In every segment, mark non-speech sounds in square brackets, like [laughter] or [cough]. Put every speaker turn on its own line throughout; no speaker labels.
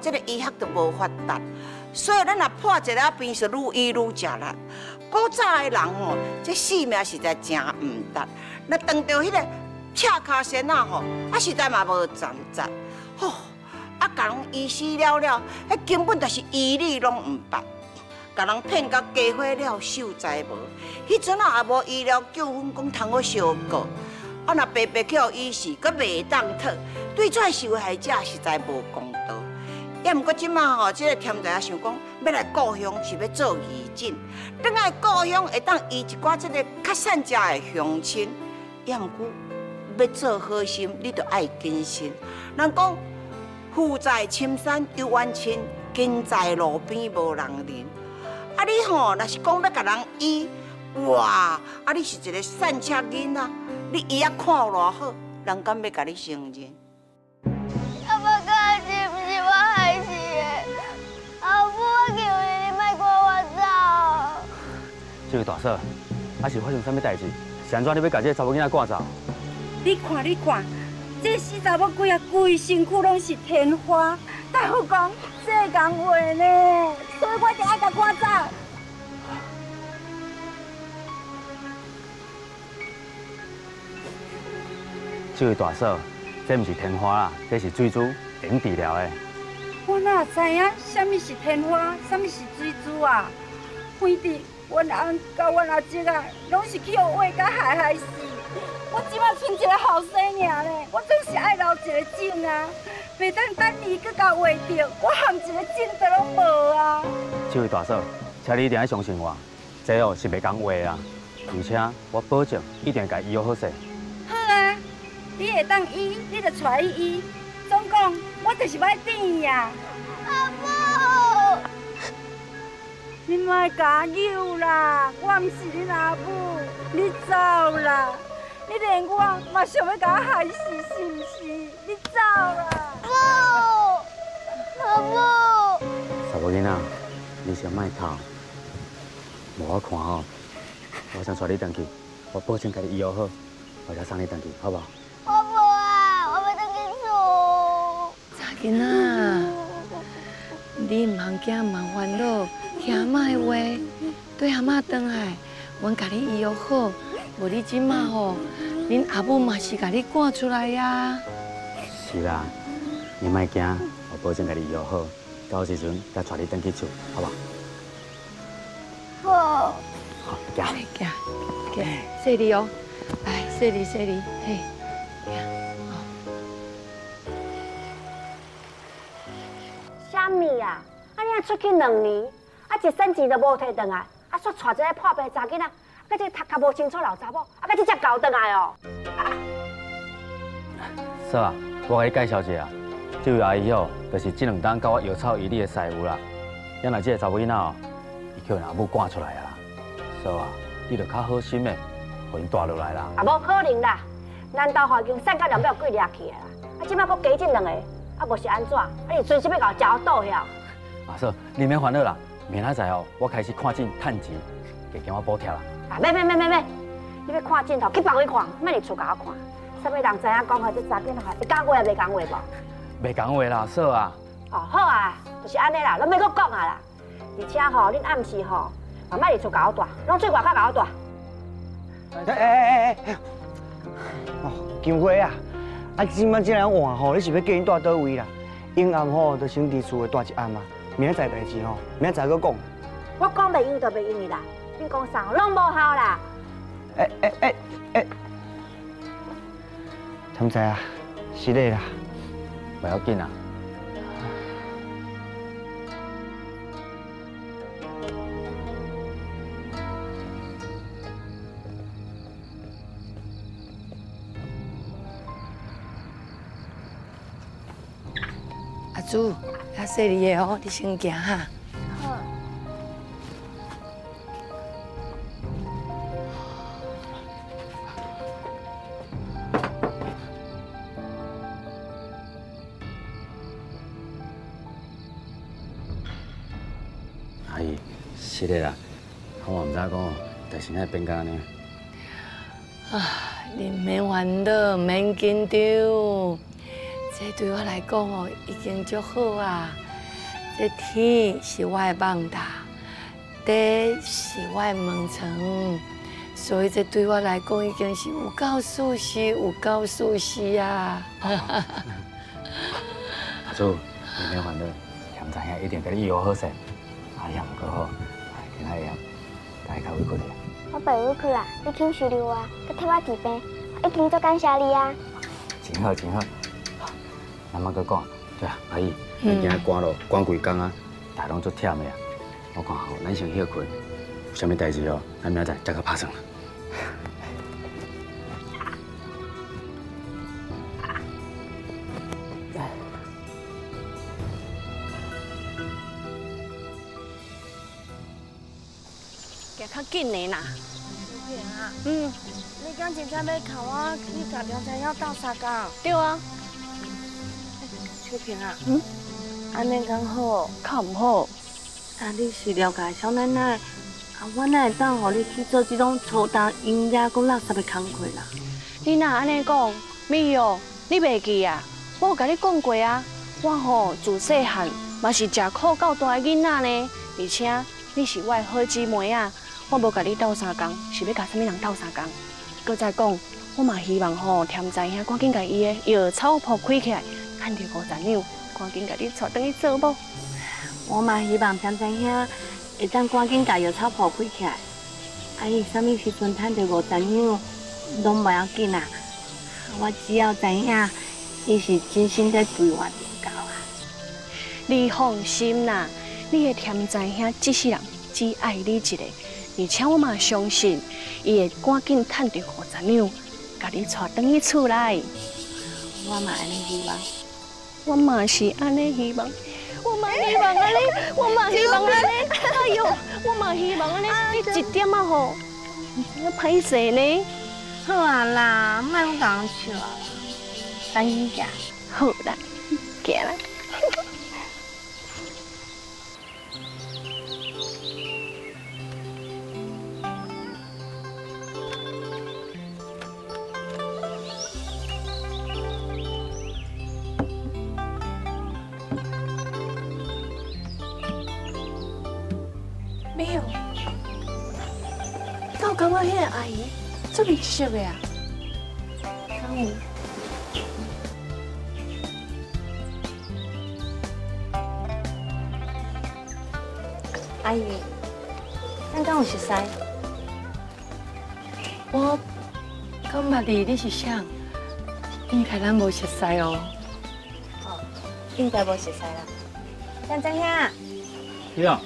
这个医学都无发达，所以咱若破一了病是愈医愈食力。古早的人哦，这性命实在真唔值。那当着迄个赤卡仙啊吼，啊实在嘛无赚值。吼，啊，甲人医死了了，迄根本就是医理拢唔捌，甲人骗到家伙了，受灾无。迄阵啊也无医疗纠纷，讲通好相告。啊，若白白去互医死，阁袂当讨，对这受害者实在无公道。也毋过即马吼，即个天在想讲，要来故乡是要做义诊，等来故乡会当医一寡即个较善家的乡亲。也毋过要做好心，你着爱谨慎。人讲富在深山有远亲，近在路边无人认。啊，你吼若是讲要甲人医，哇！啊，你是一个善车囡仔，你医啊看偌好，人敢要甲你承认？
这位大嫂，还是发生什么代志？是安怎你要把这个查某囡仔赶走？
你看，你看，这死查某鬼啊，规身躯拢是天花，大夫讲这讲话呢，所以我就爱甲赶走。
这位大嫂，这不是天花啦，这是水珠，用治疗的。
我哪知影什么是天花，什么是水珠啊？反正阮翁甲阮阿叔啊，拢是去互话甲害害死。我即马剩一个后生尔咧，我总是爱留一个证啊，袂当等伊去甲话着，我含一个证都拢无啊。
这位大嫂，请你一定要相信我，这哦是袂讲话啊，而且我保证一定会甲伊医好势。
好啊，你会当医，你就带伊医。总共我就是要等伊啊。
阿母，
你莫加油啦，我毋是你阿母，你走啦。你连我嘛想要甲我害死，是毋是？你走啦！
母，阿母。
查某囡仔，你先莫哭，无我看吼，我先带你回去，我保证甲你医好，我再送你回去，好不好？
我无啊，我要回去厝。
查囡仔，你唔通惊，唔通烦恼，听阿妈的话，对阿妈回来，阮甲你医好。无你即马吼，恁阿母嘛是甲你赶出来呀。
是啦，你莫惊，我保证甲你药好，到时阵再带你登去厝，好不好？
好。
好，行。
行，行，谢你哦，来，谢你，谢你，嘿。
虾米啊？啊，你啊出去两年，啊一分钱都无摕回来，啊煞带一个破病查囡仔。啊！这读较无清楚老查某，啊！这只狗转来哦。
嫂啊，我给你介绍一下，这位阿姨哦，就是这两天教我药草医理的师傅啦。原来这个查某囡仔哦，伊叫阿母赶出来啊。嫂啊，你着较好心的，给因带落来啦。
啊，无可能啦！难道话已经散到两百几掠去的啦？啊，即摆搁加进两个，啊，无是安怎？啊，你随时要甲我交倒遐？
啊，嫂，你免烦恼啦，明仔载哦，我开始看诊探钱，加给我补贴啦。
啊，别别别别别！你要看镜头，去别位看，莫嚟厝甲我看。什么人知影讲话这查囡仔会讲话也袂讲话
无？袂讲话啦，嫂啊。
哦，好啊，就是安尼啦，拢袂搁讲啊啦。而且吼，恁暗时吼，慢慢嚟厝甲我住，拢最外口甲我带。
哎哎哎哎！哦，金花啊，啊，今晚这样换吼，你是要叫因住倒位啦？阴暗吼，就先伫厝内住一暗啊。明仔载代志吼，明仔载搁讲。
我讲袂用就袂用啦。你讲啥？拢无效啦！
哎哎哎哎，他们在啊，是累啦，
不要紧啊。
阿珠，较细里的哦，你先行哈。
是的啦，我唔知讲，但是那变干呢。
啊，你免烦恼，免紧张，这对我来讲哦，已经足好啊。
这天是我的梦大，地是我的梦床，所以这对我来讲已经是有够舒适，有够舒适啊！
阿祖，你免烦恼，添知影一定给你医好好势。阿姨也唔够好，今仔夜家己较委屈的。
我袂委屈啦，你肯收留我，佮替我治病，我已经足感谢你啊！
真好，真好。咱莫佮讲，对啊，阿姨，你今日赶路赶几工啊？大拢足忝的啊！我看吼，咱先歇困，有啥物代志哦，咱明仔载再搁拍算啦。
行较紧的啦。嗯，
你刚真正要靠我去甲梁山要斗相共？
对啊。
秋萍啊，嗯，安尼刚好，
较唔好。
啊，你是了解小奶奶，啊，我哪会当互你去做这种粗重、音乐、搁垃圾的工课啦？
你若安尼讲，美哦，你袂记啊？我有甲你讲过啊，我吼自细汉嘛是食苦到大的囡仔呢，而且你是我的好姊妹啊，我无甲你斗相共，是要甲啥物人斗相共？搁再讲，我嘛希望吼添仔兄赶紧甲伊的药草铺开起来，趁着五十两，赶紧甲你带转去做某。
我嘛希望添仔兄会当赶紧甲药草铺开起来。啊，伊啥物时阵趁着五十两，拢不要紧啊。我只要知影，伊是真心在对我就够啊。
你放心啦，你的添仔兄这世人只爱你一个，而且我嘛相信，伊会赶紧趁着五十两，甲你带转去厝内。
我嘛安尼希望。
我嘛是安尼希望，我嘛希望安尼，我嘛希望安尼。哎呦，我嘛希望安尼，你一点啊吼，唔知影歹势呢？
好啊啦，莫讲讲笑啊，等一下。
好啦，行啦。阿姨做面熟的啊。敢有？
阿姨，咱敢有熟悉？
我刚捌你，你是谁？应该咱无熟悉哦。
应该无熟悉啦。张张兄，
你好，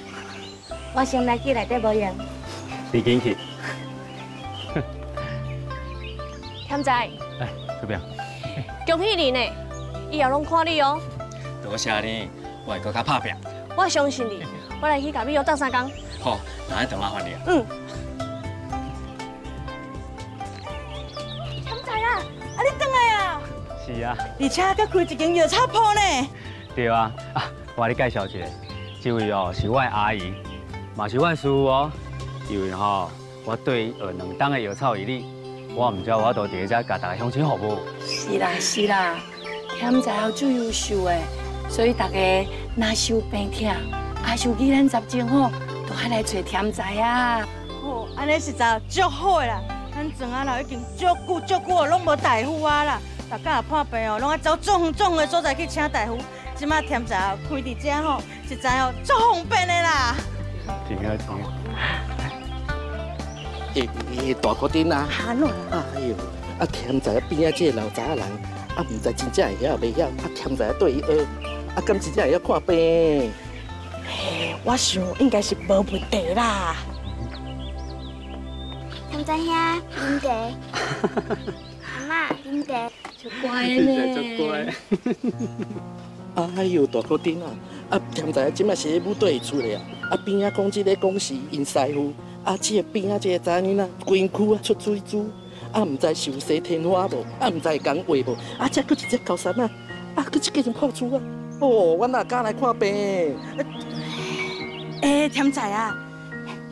我先来去内底无用。
你进去。
添仔，
哎，这边。
恭喜你呢，以后拢看你哦。
多谢你，我会更加拍拼。
我相信你，[laughs] 我来去甲美瑶斗三工。
好，那就麻烦你了。
嗯。
添仔啊，啊你转来啊？
是啊。
而且还开一间药草铺呢。
对啊，啊，我甲你介绍一下，这位哦是我的阿姨，嘛是我的师傅哦。因为吼，我对学两档的药草医理，我唔知我都伫遮甲大家乡亲服务。
是啦是啦，添仔要最优秀诶，所以大家若受病痛，还是有疑难杂症吼，都爱来找添仔啊。
哦，安尼实在足好的啦。咱庄仔老已经足久足久拢无大夫啊啦，大家也破病哦，拢爱走足远足远的所在去请大夫。即马添仔开伫遮吼，实在哦足方便诶啦。[laughs]
真啊真啊。
诶诶，大哥丁啊！
安怎？
哎呦，啊添在边仔这个老早仔人，啊唔知真正会晓袂晓，啊添在对伊学，啊敢真正会晓看病？
嘿，我想应该是无问题啦。
添仔兄，啉茶。阿妈，啉茶。
就乖呢。
就乖。
哎呦，大哥丁啊！啊添在即摆是咧母对出来啊！啊边仔讲即个讲是因师傅。啊，这个边啊，这个查囡仔规区啊出水珠，啊，唔知是有西天花无，啊，唔知讲话无，啊，这搁一只高山啊，啊，搁一个人破厝啊，哦，我哪敢来看病？
诶，天才啊，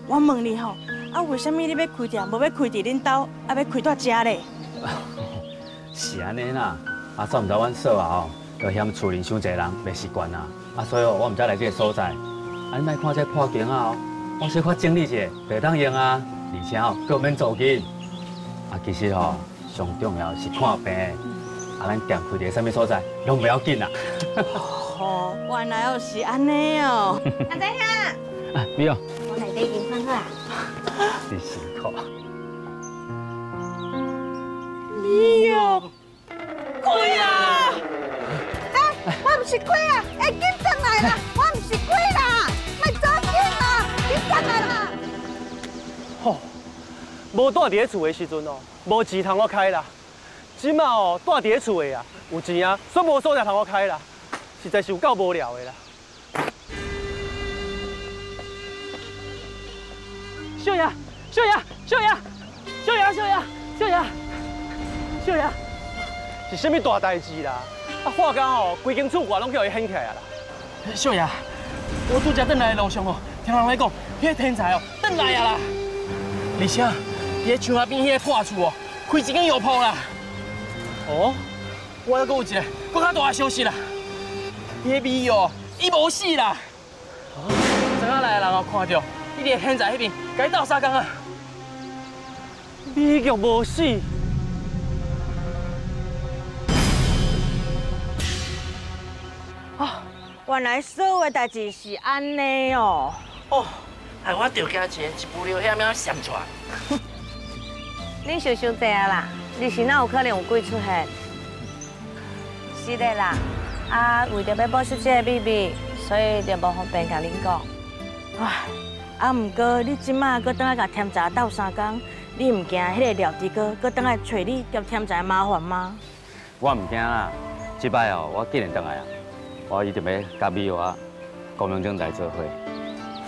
我问你吼，啊，为什么你要开店，无要开伫恁兜，啊，要开在遮咧？[laughs]
是安尼啦，啊，早唔知阮嫂啊吼，就嫌厝里伤济人袂习惯啊，啊，所以哦，我毋才来这个所在。啊，你莫看这破镜啊，我小可整理一下，袂当用啊，而且哦，更免走紧。啊，其实哦，上重要是看病。啊，咱店开伫什么所在，拢不要紧啦。
哦，原来哦是安尼哦。
阿仔兄，
啊，没有。
我来这边看啊。
你辛苦。
没有。鬼啊！
哎，我不是鬼啊！哎，紧转来啦！我不是鬼啦！莫走紧啦！紧转来啦！
吼，无住伫咧厝的时阵哦，无钱通我开啦。即马哦，住伫咧厝的啊，有钱啊，煞无所在通我开啦，实在是有够无聊的啦。小雅，小雅，小雅，小雅，小雅，小雅，小雅。是啥物大代志啦？啊，化工哦，规间厝外拢叫伊掀起来啦。小爷，我拄则转来的路上哦，听人来讲，迄个天才哦，转来啊啦。而且，伊墙下边迄个破厝哦，开一间药铺啦。哦，我还阁有一个更较大的消息啦。伊个美哦，伊无死啦。昨下来的人哦，看到伊伫天才迄边，甲伊斗相共啊。美玉无死。
原来所有的代志是安尼哦。
哦，害我掉惊钱，一步了遐喵闪出来。[laughs]
你想想济啊啦？你是哪有可能有鬼出现？是的啦，啊，为着要保守这个秘密，所以就无方便甲恁讲。
唉，啊，毋过你即马搁倒来甲添仔斗三工，你毋惊迄个廖志哥搁倒来找你兼添仔麻烦吗？
我毋惊啦，即摆哦，我既然倒来啊。我一定要甲美华、高明正在做伙，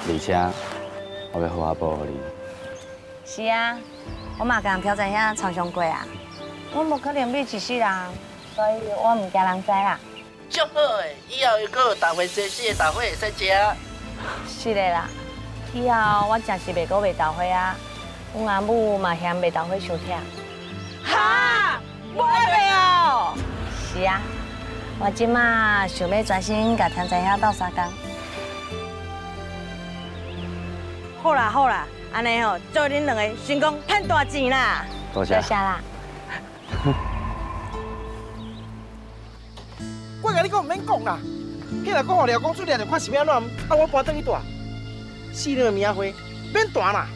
而且我要好好保护你。
是啊，我嘛甲挑战遐长相过啊，我无可能变一世人，所以我唔惊人知啦。
足好诶，以后又搁有大会西施的大会会使食。
是的啦，以后我真是袂搁卖豆花啊，阮阿母嘛嫌卖豆花伤忝。
哈，我袂哦。
是啊。我即马想要专心甲天仔遐斗三工。
好啦好啦，安尼吼，祝恁两个成功赚大钱啦！
多谢。
多谢啦。[laughs]
我甲你讲，唔免讲啦。迄个讲互廖公主掠着看是要安怎，啊，我搬转去住。四年的名花，免断啦。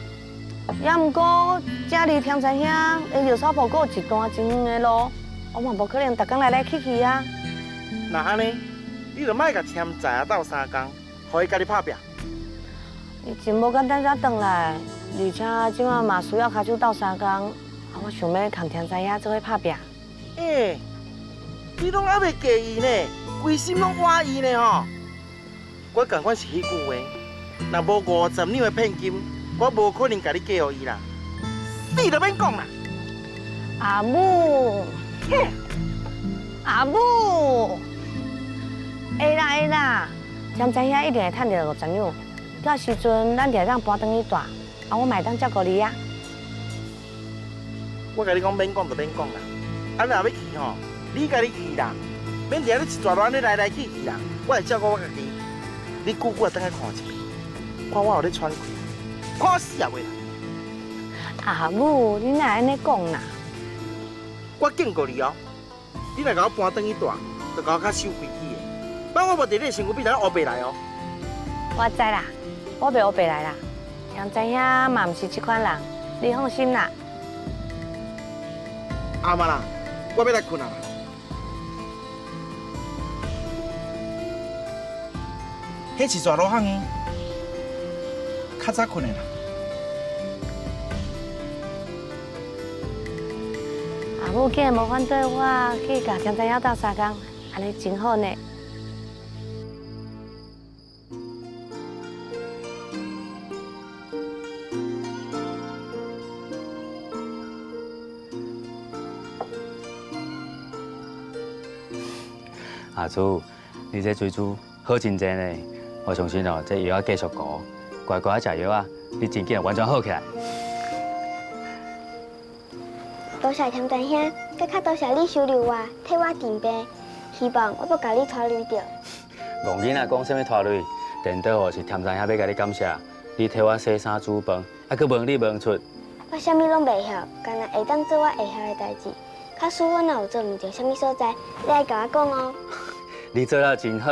也毋过，家里天才兄的药草铺阁有一段真远的路，我嘛无可能逐天来来去去啊。
那安尼，你就莫甲天才啊斗三工，互伊家己拍拼。
伊真无简单才转来，而且即马嘛需要开手斗三工，啊，我想要同添仔遐做伙拍拼。
诶，你拢还袂介意呢，规心拢欢意呢吼。我赶快是迄句话，若无五十两的聘金，我无可能甲你嫁互伊啦。你都免讲啦。
阿母，阿母。会啦会啦，江仔遐一定会赚到五十两，到时阵咱就当搬转去住，啊我买当照顾你啊。
我跟你讲免讲就免讲啦，啊若要去吼，你家己去啦，免伫遐你一大乱你来来去去啦，我来照顾我家己。你久久啊等下看一下，看我有咧喘气，看我死也袂啦。
阿母，你哪安尼讲啦？
我警告你哦，你若甲我搬转去住，就甲我较守规矩。帮我无伫你身躯边头乌白来哦。
我知啦，我袂乌白来啦。听知影嘛，毋是这款人，你放心啦。
阿妈啦，我要来困啊。迄是蛇罗汉，较早困的啦。
阿母既然无反对我去甲听知影斗三工，安尼真好呢。
祖，你这水煮好真济呢，我相信哦，这药要继续搞，乖乖食药啊，你真紧完全好起来。
多谢田仔兄，更加多谢你收留我，替我治病。希望我不甲你拖累着。
戆囡仔讲什么拖累？电刀哦是添仔兄要甲你感谢，你替我洗衫煮饭，还佫问你问出。
我啥物拢袂晓，干那会当做我会晓的代志。假使我若有做毋对啥物所在，你爱甲我讲哦。
你做了真好，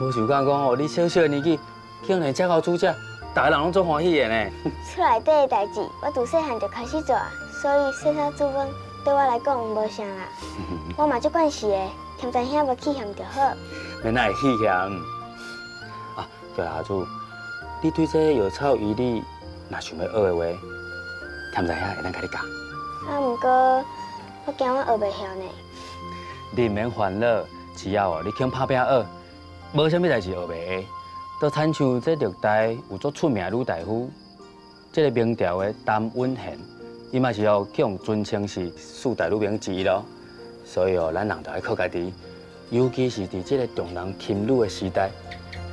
无想讲讲哦，你小小年纪竟然这么煮食，大家人拢足欢喜的呢。
厝内底的代志，我从细汉就开始做啊，所以洗衫煮饭对我来讲无啥啦。[laughs] 我嘛这惯势的，添仔兄无气嫌就好。
免那会气嫌。啊，对啦，阿祖，你对这药草鱼你若想要学的话，添仔兄会当甲你教。
啊，毋过我惊我学袂晓呢。
你毋免烦恼，只要哦你肯拍拼学，无啥物代志学袂会。都亲像这历代有足出名的吕大夫，这个明朝的陈允贤，伊嘛是哦去用尊称是四大女名之一咯。所以哦，咱人都要靠家己，尤其是伫这个重男轻女的时代，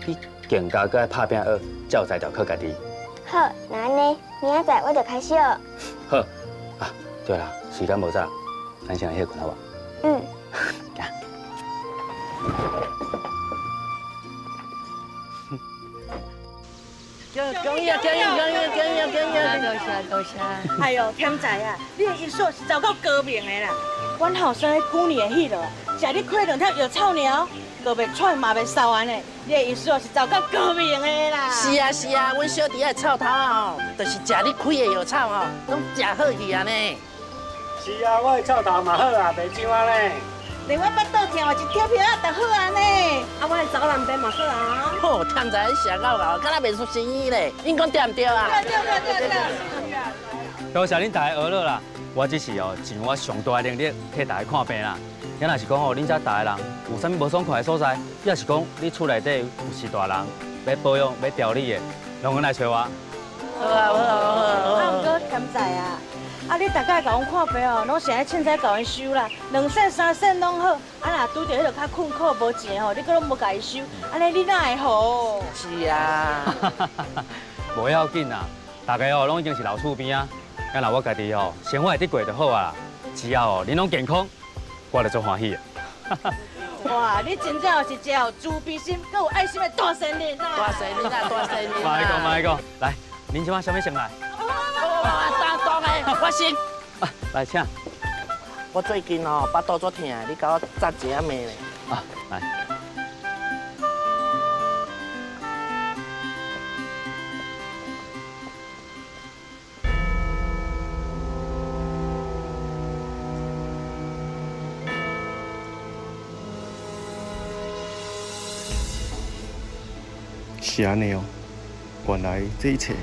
你更加该拍拼学，才有才调靠家己。
好，那安尼，明仔载我就开始学。
好，啊，对啦，时间无早，咱先来歇困好无？
嗯。[laughs]
恭喜恭喜恭喜恭喜恭喜！
多谢多谢。
哎呦，天才啊，你的医术是走到高明的啦。阮后生旧年的迄落，食你开两条药草鸟，都袂喘嘛袂烧完的。你的医术是走到高明的啦。
是啊是啊，阮小弟的草头啊，就是食你开的药草哦，拢食好去啊呢。
是啊，我的臭头嘛好啊，袂怎啊呢。
连我巴肚疼，我一跳票啊，就好啊呢。啊，我的走南边嘛好啊。
吼，天仔食到到，敢若袂出生意咧？因讲对唔对啊？
对对对对对。
多谢恁大家娱乐啦，我只是哦尽我上大的能力替大家看病啦。也若是讲哦，恁遮大个人有啥物无爽快的所在，也是讲你厝内底有是大人要保养要调理的，拢阮来找我。
好啊好啊好啊好
啊。啊，唔过感谢啊。啊！你大概甲阮看病哦，拢是爱凊彩甲阮收啦，两线三线拢好。啊，若拄着迄个较困苦无钱吼，你阁拢无甲伊收，安尼你哪会好？
是啊，[laughs]
无要紧啦，大家哦拢已经是老厝边啊。敢若我家己哦，生活会得过就好啊。只要哦，恁拢健康，我就做欢喜
啊。[laughs] 哇！你真正是一个有慈悲心、搁有爱心的大善人啊！
大仙人啊，大善人啊！
慢一个，慢一个，来，恁今晚啥物先来？
我先，
来请。
我最近哦，巴肚足疼，你给我扎一下面咧。
啊，来。
是安尼哦，原来这一切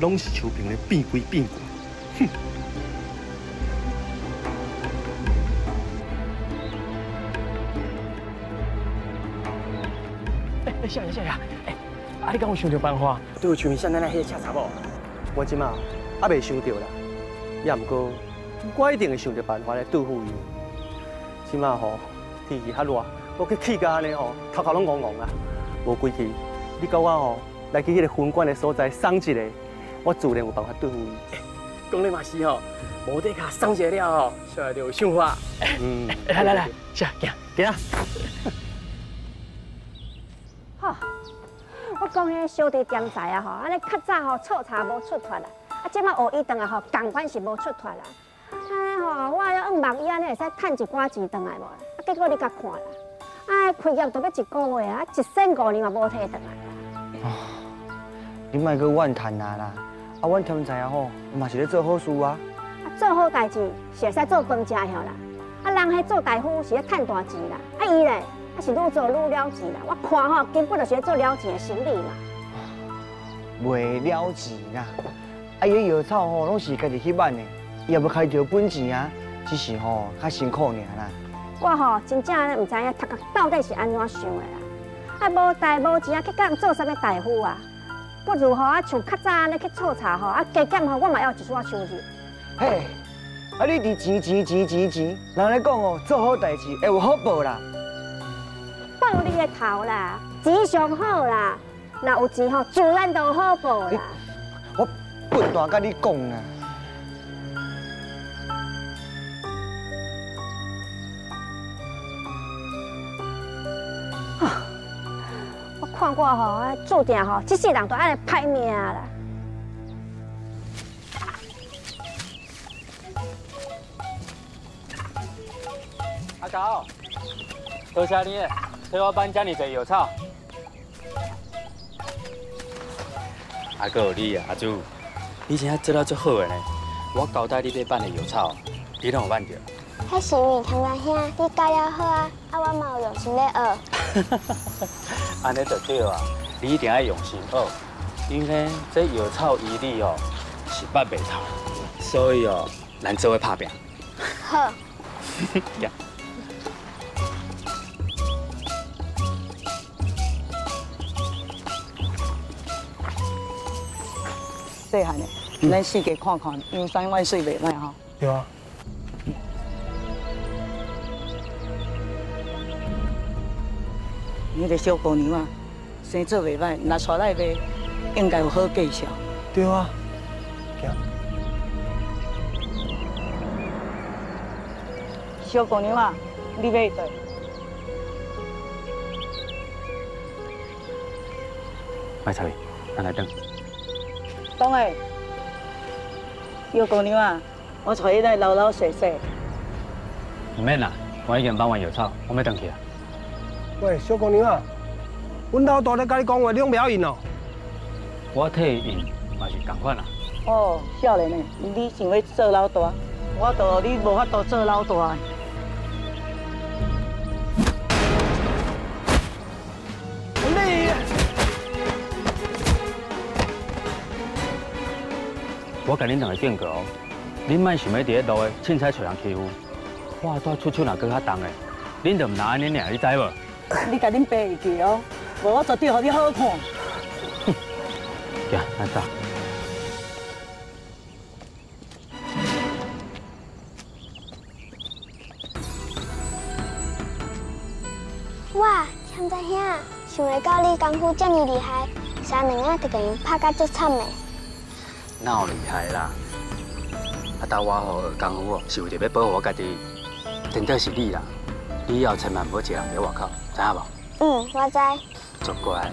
拢是秋萍咧变鬼变怪。哼！
哎哎，小爷小爷，哎，啊你敢有想到办法，对像像咱那迄个车查某？我即马还未想到啦，也毋过我一定会想到办法来对付伊。即马吼天气较热，我去气甲安尼吼，头壳拢戆戆啊。无归去，你跟我吼来去迄个分管的所在送一个，我自然有办法对付伊。[laughs] 讲你嘛是吼，无得卡上学了吼，小来就有想法。嗯，来 [laughs] 来来，行行行啊！
好，[laughs] 我讲迄小弟点仔啊吼，安尼较早吼错查无出脱啦，啊，即马学伊顿啊吼，共款是无出脱啦。安尼吼，我要用万伊安尼会使趁一寡钱顿来无？啊，结果你甲看啦，啊，开业都要一个月啊，一千五年嘛无摕顿来。
哦，你莫去怨叹啊啦！啊，阮听知影吼，嘛是咧做好事啊！
啊，做好代志是会使做饭食晓啦。啊，人迄做大夫是咧趁大钱啦。啊，伊咧，啊是愈做愈了钱啦。我看吼，根本就是咧做了钱的生意嘛。[sighs]
袂了钱啦！啊，伊药草吼，拢是家己去买的，伊也要开着本钱啊，只是吼较辛苦尔啦。
我吼真正咧毋知影，读个到底是安怎想的啦。啊，无代无钱啊，去甲人做啥物大夫啊？不如吼啊，像较早安尼去凑茶吼，啊加减吼，我嘛要一撮收入。
嘿，啊你伫钱钱钱钱钱，人咧讲哦，做好代志会有好报啦。
报你的头啦，钱上好啦，若有钱吼，自然就有好报啦。
我笨蛋甲你讲啊。
我吼注定吼，这世人都安尼歹命啦。
阿狗，多谢你，替我搬这么多药草。阿哥你啊，阿祖，你真做了足好的呢。我交代你要办的药草，你拢有办着。
迄是因为汤大兄你教了好啊，啊我嘛有用心咧学。[laughs]
安尼就对啊，你一定要用心哦，因为这药草医理哦是捌袂透，所以哦咱做伙拍拼。
好。[laughs]
细汉的，咱四界看看，游山玩水袂歹吼。
对啊。
你个小姑娘啊，生做袂歹，若娶来卖，应该有好价销。
对啊。
行小姑娘啊，你买对。
卖菜，咱来等。
东诶，小姑娘啊，我带你来老老实实。
唔免啦，我已经办完药草，我要回去啊。
喂，小姑娘啊，阮老大咧甲你讲话，你拢不要应哦。
我替应嘛是共款啦。
哦，少年诶，你想要做老大，我都你无法度做老大。
我甲恁两个警告哦，恁莫想要伫咧路诶凊彩找人欺负，我带出手若搁较重诶，恁就毋拿安尼尔，你知无？[laughs]
你甲恁爸会记哦，无我绝对互你好看。
哼，[laughs] 行，咱走。
哇，强仔兄，想袂到你功夫这么厉害，三两下就给人拍到足惨的。
哪有厉害啦？啊，但我吼功夫哦，是为着要保护我家己，真正是你啦。你以后千万唔好一个人在外口，知影无？
嗯，我知。
做乖，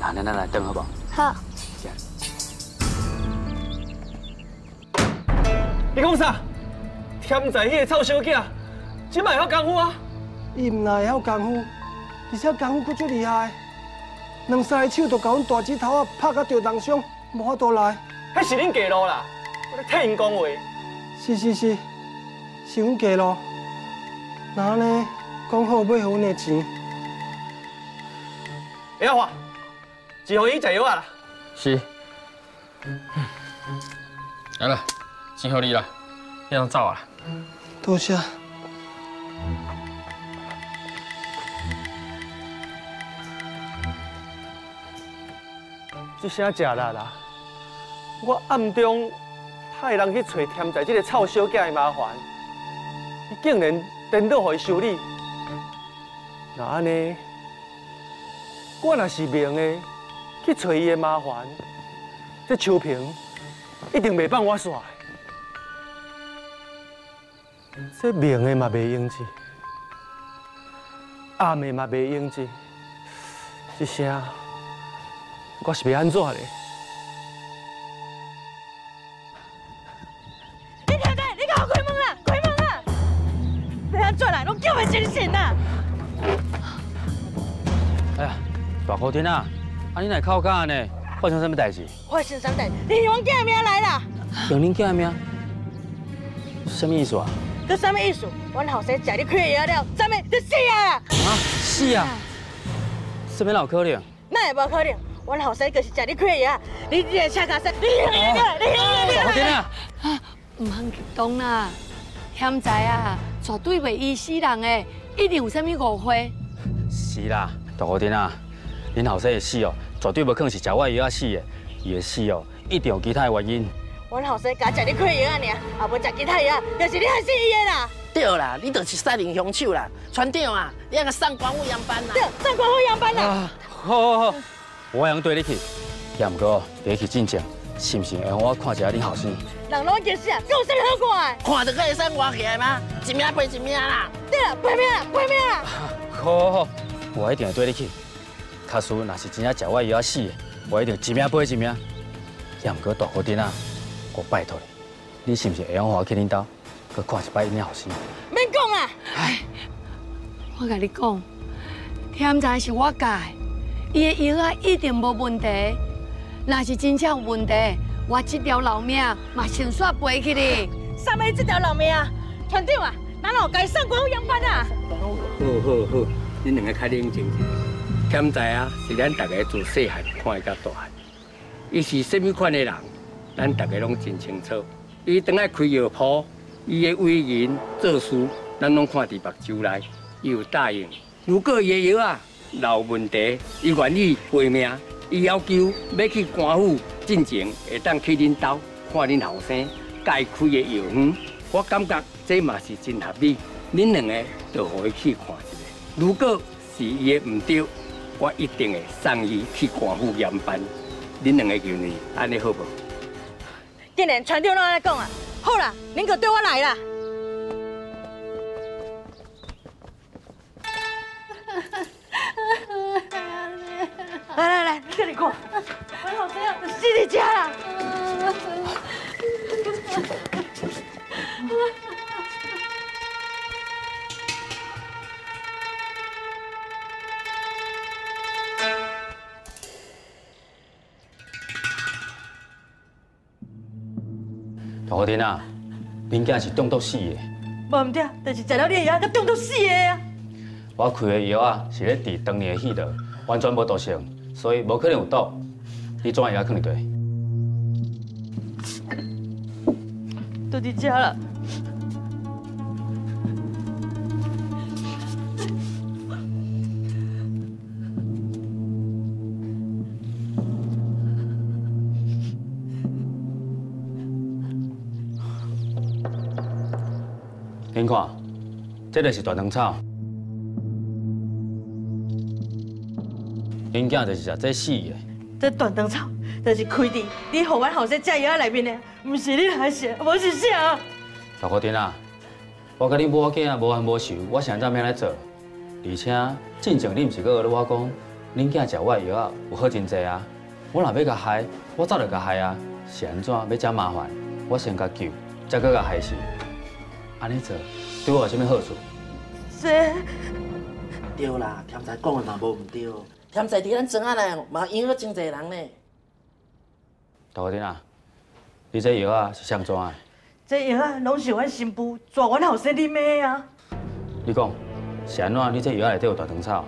那咱来等好不？
好。
你讲啥？添在迄个臭小囝，即摆会晓功夫啊？伊唔会晓功夫，而且功夫佫足厉害，两三个手就甲阮大指头啊拍甲着重伤，无法度来。迄是恁家路啦，我咧替因讲话。是是是，是阮家路。那安尼讲好买互阮的钱。阿华，志宏伊食药啊啦。
是。来了，钱互你啦，你通走啊。
多谢。这声食力啦。我暗中派人去找添在这个臭小囝的麻烦，你竟然颠倒予伊修理，那安尼，我若是明的去找伊的麻烦，这秋萍一定袂放我煞。这明的嘛袂用子，暗的嘛袂用子，这些我是没安怎的？
你听底？你给我开门啦！开门啦！袂安怎啦？侬叫袂醒醒啊？
哎呀，大好天啊！啊，你来靠干呢？发生什么代志？
发生什么代？李王家的命来啦！
用恁家的命？什么意思啊？
这什么意思？阮后生食你开药了，咱们就死啊！
啊，死啊！什么老可能？
那也无可能，阮后生就是食你开药，你你来车卡生，你你你你
大好天啊！
啊，唔通激动啦！现在啊，绝对袂医死人的，一定有啥物误会。
是啦，大哥丁啊，恁后生会死哦，绝对无可能是食我药啊死的，伊会死哦，一定有其他的原因。
阮后生敢食你开药啊尔，也无食其他药，就是你害死伊的啦。
对啦，你就是杀人凶手啦，船长啊，你那个上官府扬班啦。
对，上官府扬班啦。
好好好，我用对你去，也毋过你去进前，是毋是会我看一下恁后生？
人拢结死啊，有啥好看？
看到可会生活起来吗？一命赔一命啦！
对了，赔命啦，赔命啦！
好，好，好，我一定会对你去。卡叔若是真正食我药死的，我一定一命赔一命。也毋过大哥丁啊，我拜托你，你是毋是会让我去恁兜，去看一摆因的后生？
免讲啦！哎，我甲你讲，天才是我教的，伊的药啊一定无问题。若是真正有问题，我这条老命嘛先煞赔去你。[laughs]
啥物这条老命啊？团长啊，哪有该上官府养班啊？
好好好，恁两个较冷静些。天仔啊，是咱大家自细汉看到大汉，伊是甚么款的人，咱大家拢真清楚。伊当爱开药铺，伊的为人做事，咱拢看伫目睭内。伊有答应，如果伊的药啊有问题，伊愿意赔命。伊要求要去官府进前，会当去恁兜看恁后生该开的药方。我感觉这嘛是真合理，恁两个就互伊去看。如果是伊的唔对，我一定会送伊去官府验班。恁两个愿意安尼好不？
既然船长拢安尼讲啊，好啦，恁就对我来啦。来来来，你这里看，我好这样子死你家啦！
大哥丁啊，恁囝是中毒死的。
无唔对，就是食了你的药，佮中毒死的啊！
我开的药啊，是咧治当年的气道，完全无毒性，所以无可能有毒。你怎会药放伫对？
都伫遮了。
这个是断肠草。恁囝就是食这死的。
这断肠草就是开伫你互阮后生食药内面的，不是你害死，无是啥。
大哥丁啊，我甲你母囝无冤无仇，我现在要来做。而且进前你不是搁学我讲，恁囝食我的药啊有好真济啊。我若要甲害，我早就甲害啊。是安怎要遮麻烦？我先甲救，再搁甲害死。安尼做对我有啥物好处？
这
对啦，天才讲的嘛无毋对。天才伫咱庄仔内嘛养了真济人呢。
大哥丁啊，你这药啊是上怎啊？
这药啊拢是阮新妇抓阮后生啉的啊。
你讲是安怎？你这药内底有大肠草？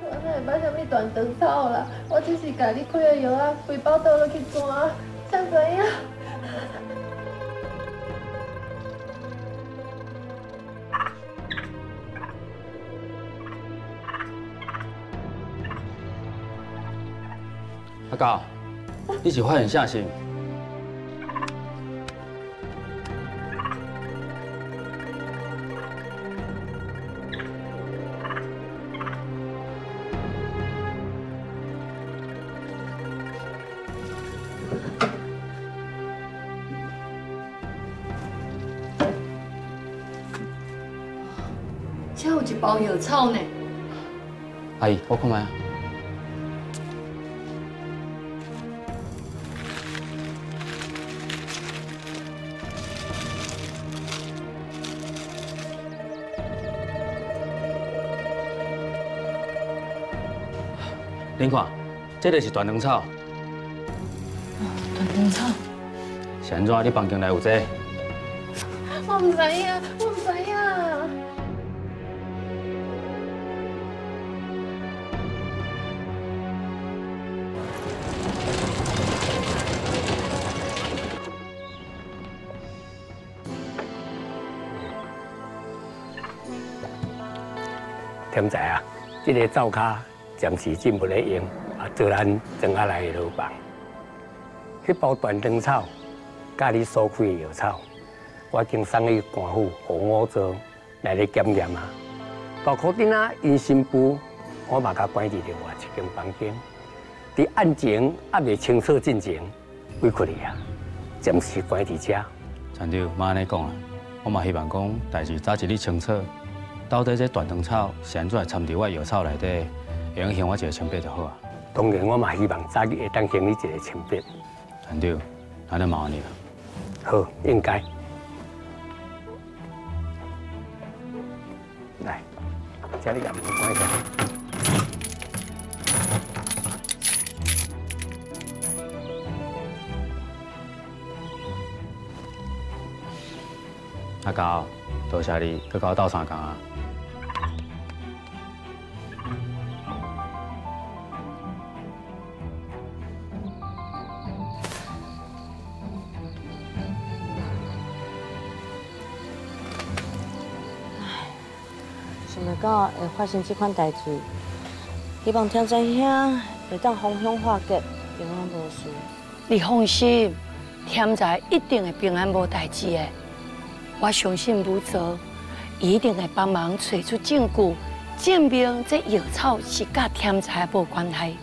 我哪会捌啥物断肠草啦？我只是甲你开的药啊，规包倒落去转，像怎样？
阿高，你是发现啥事？
这有一包药草呢。
阿姨，我看卖啊。恁看，这个是断肠草。
断肠草？
是安怎？你房间内有这？
我唔知呀，我唔知呀。
天仔啊，这个灶卡暂时进不来用，啊，做咱庄仔内的老房。迄包断肠草，家里所开的药草，我已经送去官府，互我做来咧检验啊。大可丁啊，因新妇，我嘛甲关伫另外一间房间。伫案情还未清楚进前，委屈你啊，暂时关伫遮。
陈长，妈安尼讲啊，我嘛希望讲代志早一日清楚。到底这断肠草是安怎掺伫我药草内底？会用向我一个清白就好啊。
当然，我嘛希望早日会当向你一个清白。
团长，那就麻烦你了。
好，应该。来，家里把门关一下。
阿高，多谢你，去跟我斗相共啊！
到会发生这款代志，希望天仔兄会当芳香化解，平安无事。
你放心，天仔一定会平安无代志的。我相信武泽一定会帮忙找出证据，证明这药草是甲天仔无关系。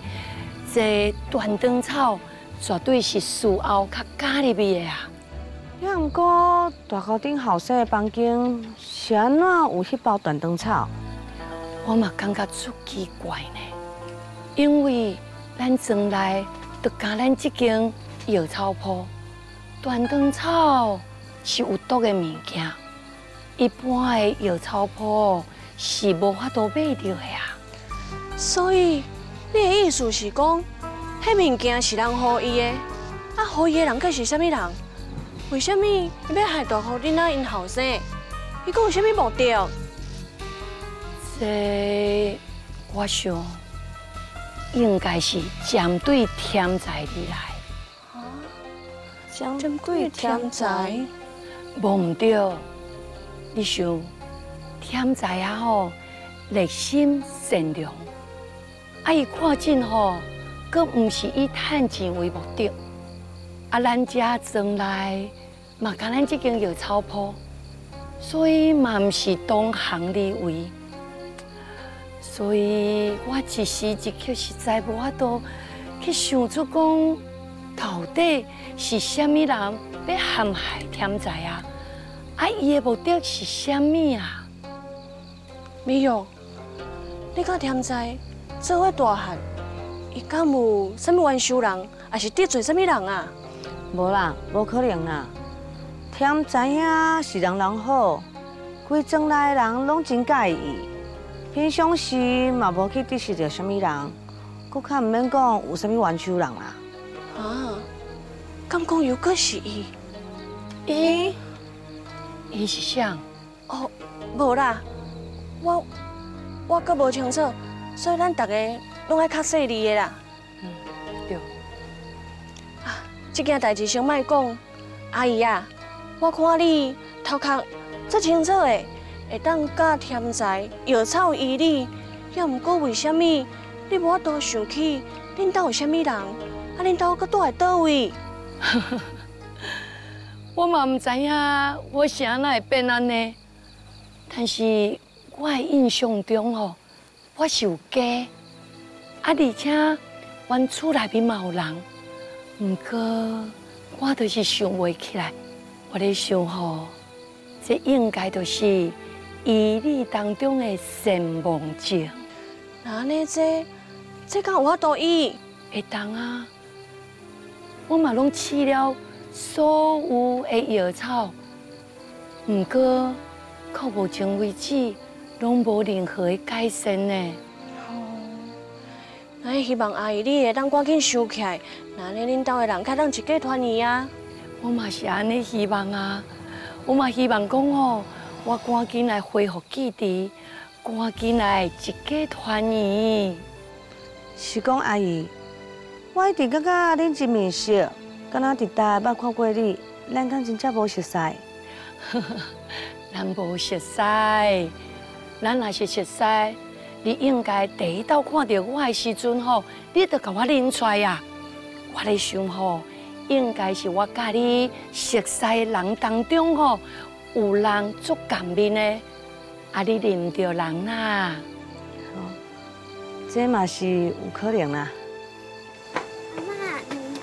这断灯草绝对是事后较加入去的啊！
呀，毋过大高顶后生的房间是安怎有迄包断灯草？
我嘛感觉足奇怪呢，因为咱庄内就加咱即间药草铺，断肠草是有毒的物件，一般的药草铺是无法度买到的啊。
所以你的意思是讲，迄物件是人予伊的，啊，予伊的人却是啥物人？为什么要害大虎囡仔因后生？伊讲有啥物目的？
这我想应该是针对天才而来。
针对天才？
无唔对，你想天才啊吼，热心善良，啊伊看见吼，佮唔是以趁钱为目的，啊咱家庄内嘛，甲咱这间药草铺，所以嘛毋是东行的为。所以我一时一刻实在无法度去想出讲，到底是虾米人要陷害天才啊？啊，伊的目的是虾米啊？
美勇，你甲天才做伙大汉，伊敢有啥物冤仇人，还是得罪啥物人啊？
无啦，无可能啦。天才兄是人人好，规庄内的人拢真介意。平常时嘛无去得识着什么人，佫较毋免讲有甚物冤仇人啦。
啊，敢讲又佫是伊？
伊？伊是啥？
哦，无啦，我我佫无清楚，所以咱大家拢爱较细腻的啦。
嗯，对。
啊，这件代志先莫讲，阿姨啊，我看你头壳足清楚的。会当加天才药草医理，也毋过为虾米？你无法度想起恁兜有虾米人？啊，恁兜搁住在倒位？[laughs]
我嘛毋知影，我是安那会变安尼？但是我的印象中吼，我是有家，啊，而且阮厝内面嘛有人。毋过我就是想袂起来，我咧想吼，这应该就是。医理当中的善忘症，
那呢？这这敢有法度医？
会当啊！我嘛拢试了所有的药草，不过到目前为止，拢无任何的改善呢。
哦，那希望阿姨你会当赶紧收起来，那恁恁兜的人较当一家团圆啊！
我嘛是安尼希望啊！我嘛希望讲哦。我赶紧来恢复记忆，赶紧来一家团圆。
是讲阿姨，我一直感觉恁真面熟，敢若伫台捌看过你，咱敢真正无熟悉。[laughs]
咱无熟悉，咱若是熟悉，你应该第一道看到我的时阵吼，你就甲我认出来呀。我咧想吼，应该是我甲你熟悉的人当中吼。有人做感面的，啊，你认唔到人啦？
这嘛是有可能啦。
阿妈、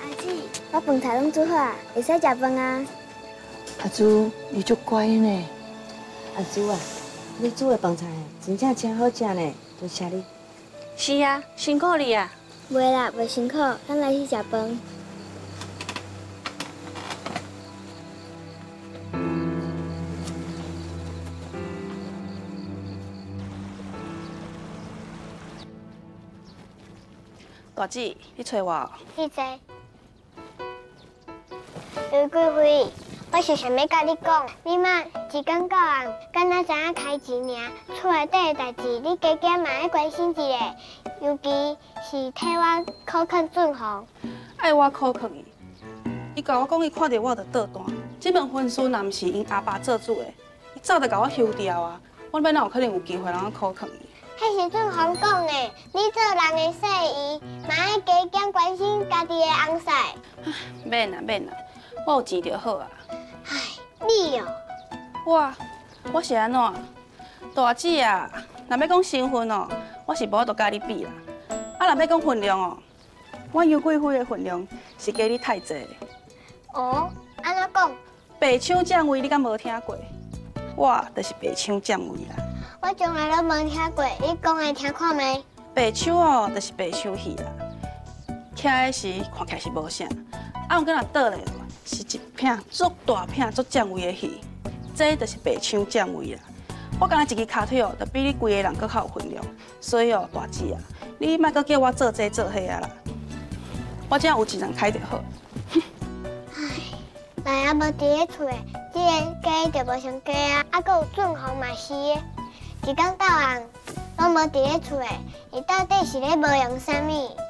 阿姊，我饭菜拢煮好啊，会使食饭啊。
阿珠，你足乖呢。
阿珠啊，你煮的饭菜真正真好食呢，多谢你。
是啊，辛苦你啊。
袂啦，袂辛苦，咱来去食饭。
大姐，你找我？
你知？刘贵妃，我是想要甲你讲，你妈一天到晚敢若知影开钱尔，厝内底的代志你加减嘛要关心一下，尤其是替我考劝俊宏。
爱我考劝伊，伊甲我讲伊看到我就倒单，这门婚事若毋是因阿爸做主的，伊早就甲我休掉啊！我哪有可能有机会让我考劝伊？
迄是俊宏讲的，你做人的细姨，嘛要加减关心家己的翁婿。
免啦免啦，我有钱就好啊。
你哦，
我我是安怎？大姐啊，若要讲身份哦，我是无法度甲你比啦。啊，若要讲分量哦，我杨贵妃的分量是加你太济的。
哦，安怎讲？
白手将位你敢无听过？我就是白抢占位啦。
我从来都无听过，你讲来听看觅。
白抢哦，就是白抢戏啦。徛的时看起来是无啥，啊，毋过若倒来哦，是一片足大片足占位的戏，这就是白抢占位啦。我感觉一支骹腿哦，就比你规个人搁较有分量，所以哦，大姐啊，你莫搁叫我做这做迄啊啦。我只要有一人开就好。
来啊，无伫咧厝诶，这个家就无成家啊，啊，搁有俊宏嘛是诶，一天到晚拢无伫咧厝诶，伊到底是咧无用啥物？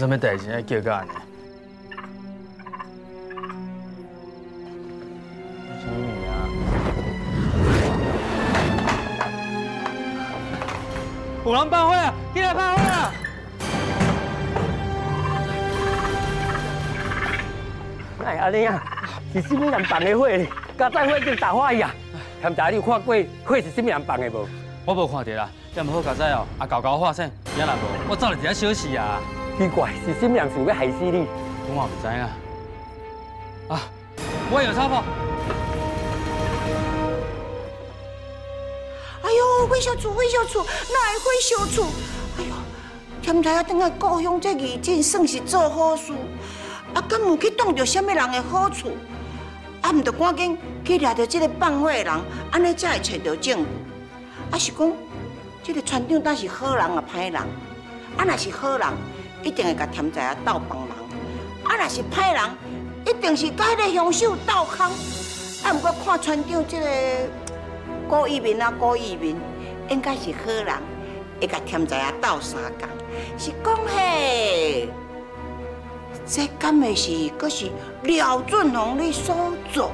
什么代志爱叫干呢？有人办伙啊！进来办伙啊！
哎，阿玲啊，是什么人办的伙呢？加载火就打火呀！他们你有看过火是什么人办的无？
我无看到啦，要唔好加载哦，啊搞搞发生，也若无，我走了一小时啊。
奇怪，是什么人想要害死你？
我唔知啊。啊，我有钞票。
哎呦，火烧厝，火烧厝，哪会火烧厝？哎呦，添知影等下故乡这义诊算是做好事，啊，敢有去挡着什么人的好处？啊，唔得赶紧去抓着这个放火的人，安尼才会找到证据。啊，是讲这个船长，但是好人啊，歹人？啊，若是好人，一定会甲添知影斗帮忙；啊，若是歹人，一定是甲迄个凶手斗空。啊，毋过看船长这个郭义民啊，郭义民应该是好人，会甲添知影斗相共。是讲嘿，这敢会是佫是廖俊宏你所做？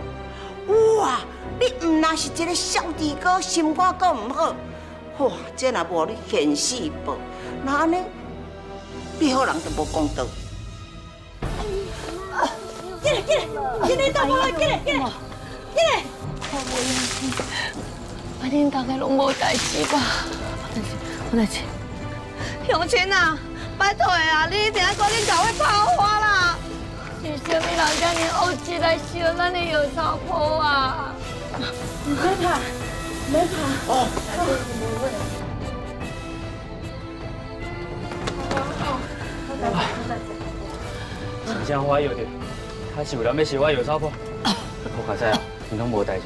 哇！你毋那是一个小弟哥，心肝阁毋好，哇！这若无你现世报，那安尼你好人就无公道。
进来，进来，进来，大妈，进来，进来，进来。
反正大家拢无代志吧？
我代志。
永清啊，拜托的啊，你一定要赶紧搞会抛花啦！
是什么人叫你恶起来烧咱的油草坡啊？
你别怕，别怕。哦。
真正我有点，他是为了要烧 [laughs] 我油草坡。我卡在啊，你拢无代志。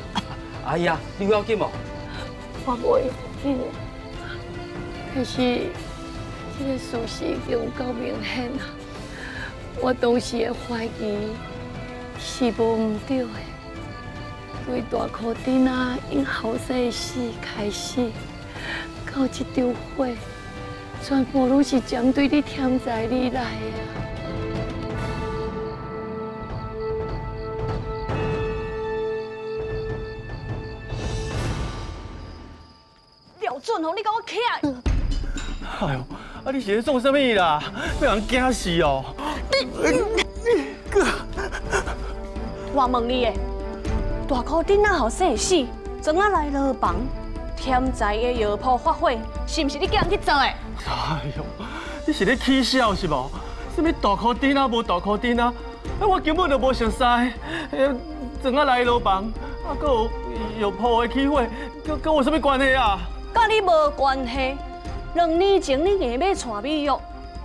阿姨啊，你有要紧无？
我无要紧，可是这个事实已经有够明显了！我当时的怀疑是无唔对的，从大裤顶啊，因后生时开始，到这场火，全部拢是针对你添在你来的。
你给我起来！
哎呦，啊你是咧做什么啦？被人惊死哦！
你哥我问你诶，大裤顶那后生死，怎啊来落房？
天才的药铺发火，是毋是你叫人去做诶？
哎呦，你是咧起笑是无？什么大裤丁啊，无大裤丁啊？啊，我根本就无熟悉。呃，怎啊来落房，啊，搁有药铺的起火，跟跟我什么关系啊？
甲你无关系。两年前你硬要娶美玉，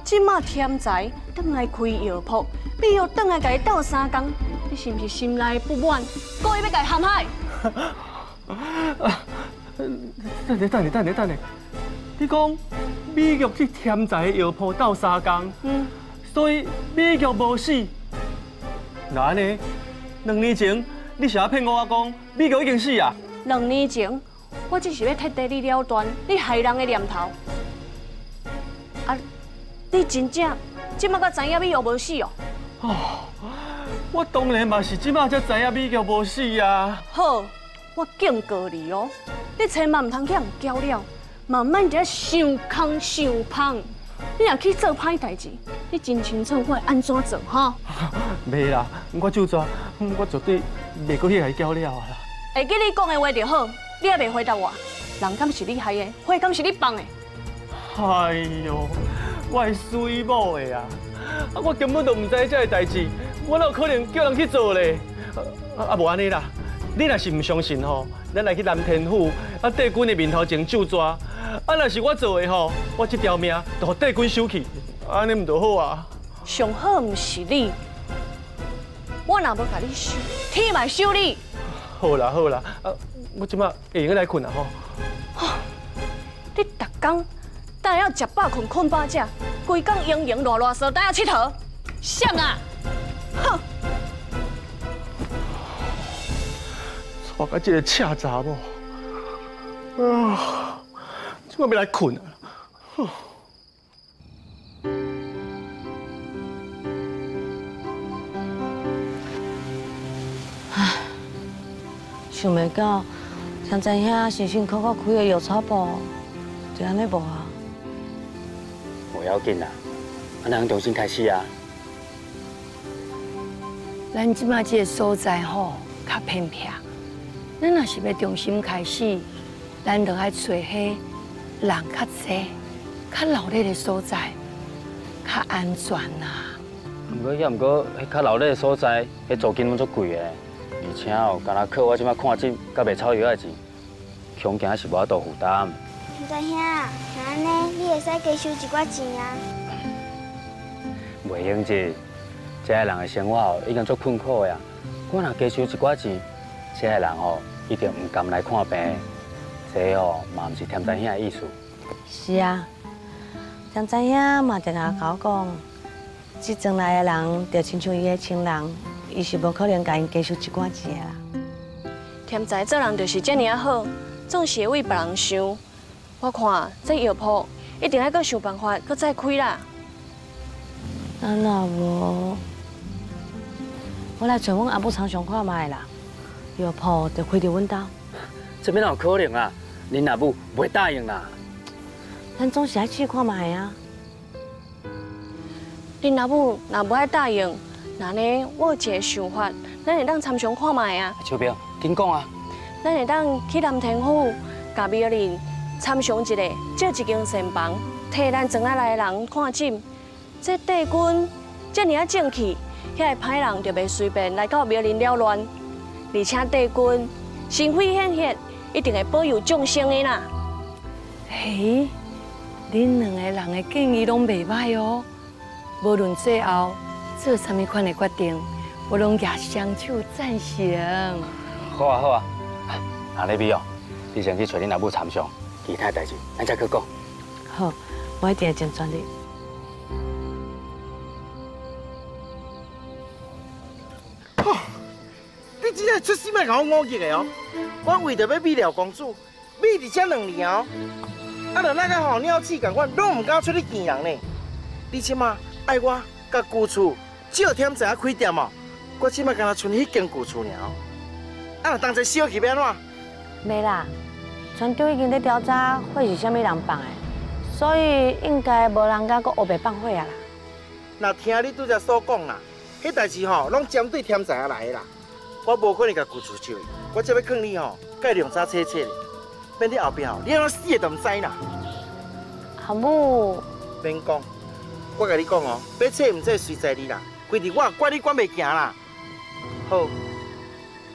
即马天才倒来开药铺，美玉倒来甲你斗三工，你是毋是心内不满，故意要甲伊陷害？[laughs]
等下，等下，等下，等下，你讲美玉去天才药铺斗三工，嗯，所以美玉无死。那安尼，两年前你是要骗我讲美玉已经死啊？
两年前，我只是要替你了断你害人的念头。啊，你真正即马才知影你又无死哦？
哦，我当然嘛是即马才知影你又无死啊。
好。我警告你哦，你千万唔通去人交了，慢慢在想空想胖。你若去做歹代志，你真清楚我会安怎做哈？
袂 [laughs] 啦，我就抓，我绝对袂过去来交了啦。
会记你讲的话就好，你也未回答我。人敢是你害的，花敢是你放的？
哎呦，我是水某的啊，啊我根本都唔知这个代志，我哪有可能叫人去做咧？啊，无安尼啦。你若是唔相信吼，咱来去南天府啊，帝君的面头前就抓。啊，若是我做的吼，我这条命都给帝君收去，安尼唔就好啊？
上好唔是你，我若要甲你收，天嘛收你。
好啦好啦，啊，我即马会用来困啊吼。
你逐工但要食饱困困饱食，规工营营乱乱说，等下佚佗，想啊！哼。
我甲这个恰查某，啊，怎么要来困啊？
想袂到，像知影辛辛苦苦开个药草铺，就安尼无啊？
不要紧啦，咱能重新开始啊。
咱即马这个所在吼，较偏僻。咱若是要重新开始，咱就爱找迄人较多、较闹热的所在，较安全啦。
不过也不过，迄较闹热的所在，迄租金拢足贵的，而且哦，干那靠我即摆看诊，甲卖草药的钱，恐惊是无法度负担。
大兄，那安尼你会使加收一寡钱啊？
袂用者，这个人的生活哦已经足困苦呀，我若加收一寡钱。这个人哦，一定唔甘来看病，这哦嘛唔是添知影的意思。
是啊，添知影嘛，定下我讲，这阵来的人，就亲像伊的亲人，伊是无可能甲因加收一寡钱啦。
天才做人就是这么好，总是会为别人想。我看这药铺一定要搁想办法，搁再开啦。
那若无，我来找阮阿母常常看卖啦。药铺就开伫阮家，
这边哪有可能啊？恁阿母袂答应啦。
咱总是爱试看卖啊。
恁阿母若不爱答应，那呢我有一个想法，咱会当参详看卖啊。
秋彪，紧讲啊。
咱会当去南天府，甲苗林参详一下，借一间神房，替咱庄仔来的人看诊。这帝君这么啊正气，遐个歹人就袂随便来到苗林扰乱。而且帝君心肺显血，一定会保佑众生的啦。
嘿，恁两个人的建议拢袂歹哦。无论最后做什么款的决定，我拢举双手赞成。
好啊好啊，阿丽比哦，你先去找恁阿母参详，其他代志咱再去讲。
好，我一定会尽全力。
你真正出师卖甲我误解的哦！我为着要美了公主，美伫这两年哦，啊，着那个好鸟鼠共款，拢唔敢出去见人呢。你即马爱我甲旧厝少添一下开店哦，我即马敢若剩迄间旧厝尔。啊，当作小气要安怎？
没啦，村长已经在调查会是啥物人放的，所以应该无人敢搁黑白放火啊啦。
那听你拄则所讲啦，迄代志吼，拢针对添仔来的啦。我无可能甲旧厝收，我只要劝你吼，改良早切切。免你后壁吼，你安怎死的都唔知啦。
阿母，
免讲，我甲你讲哦，要切唔切随在你啦，规日我管你管袂行啦。好，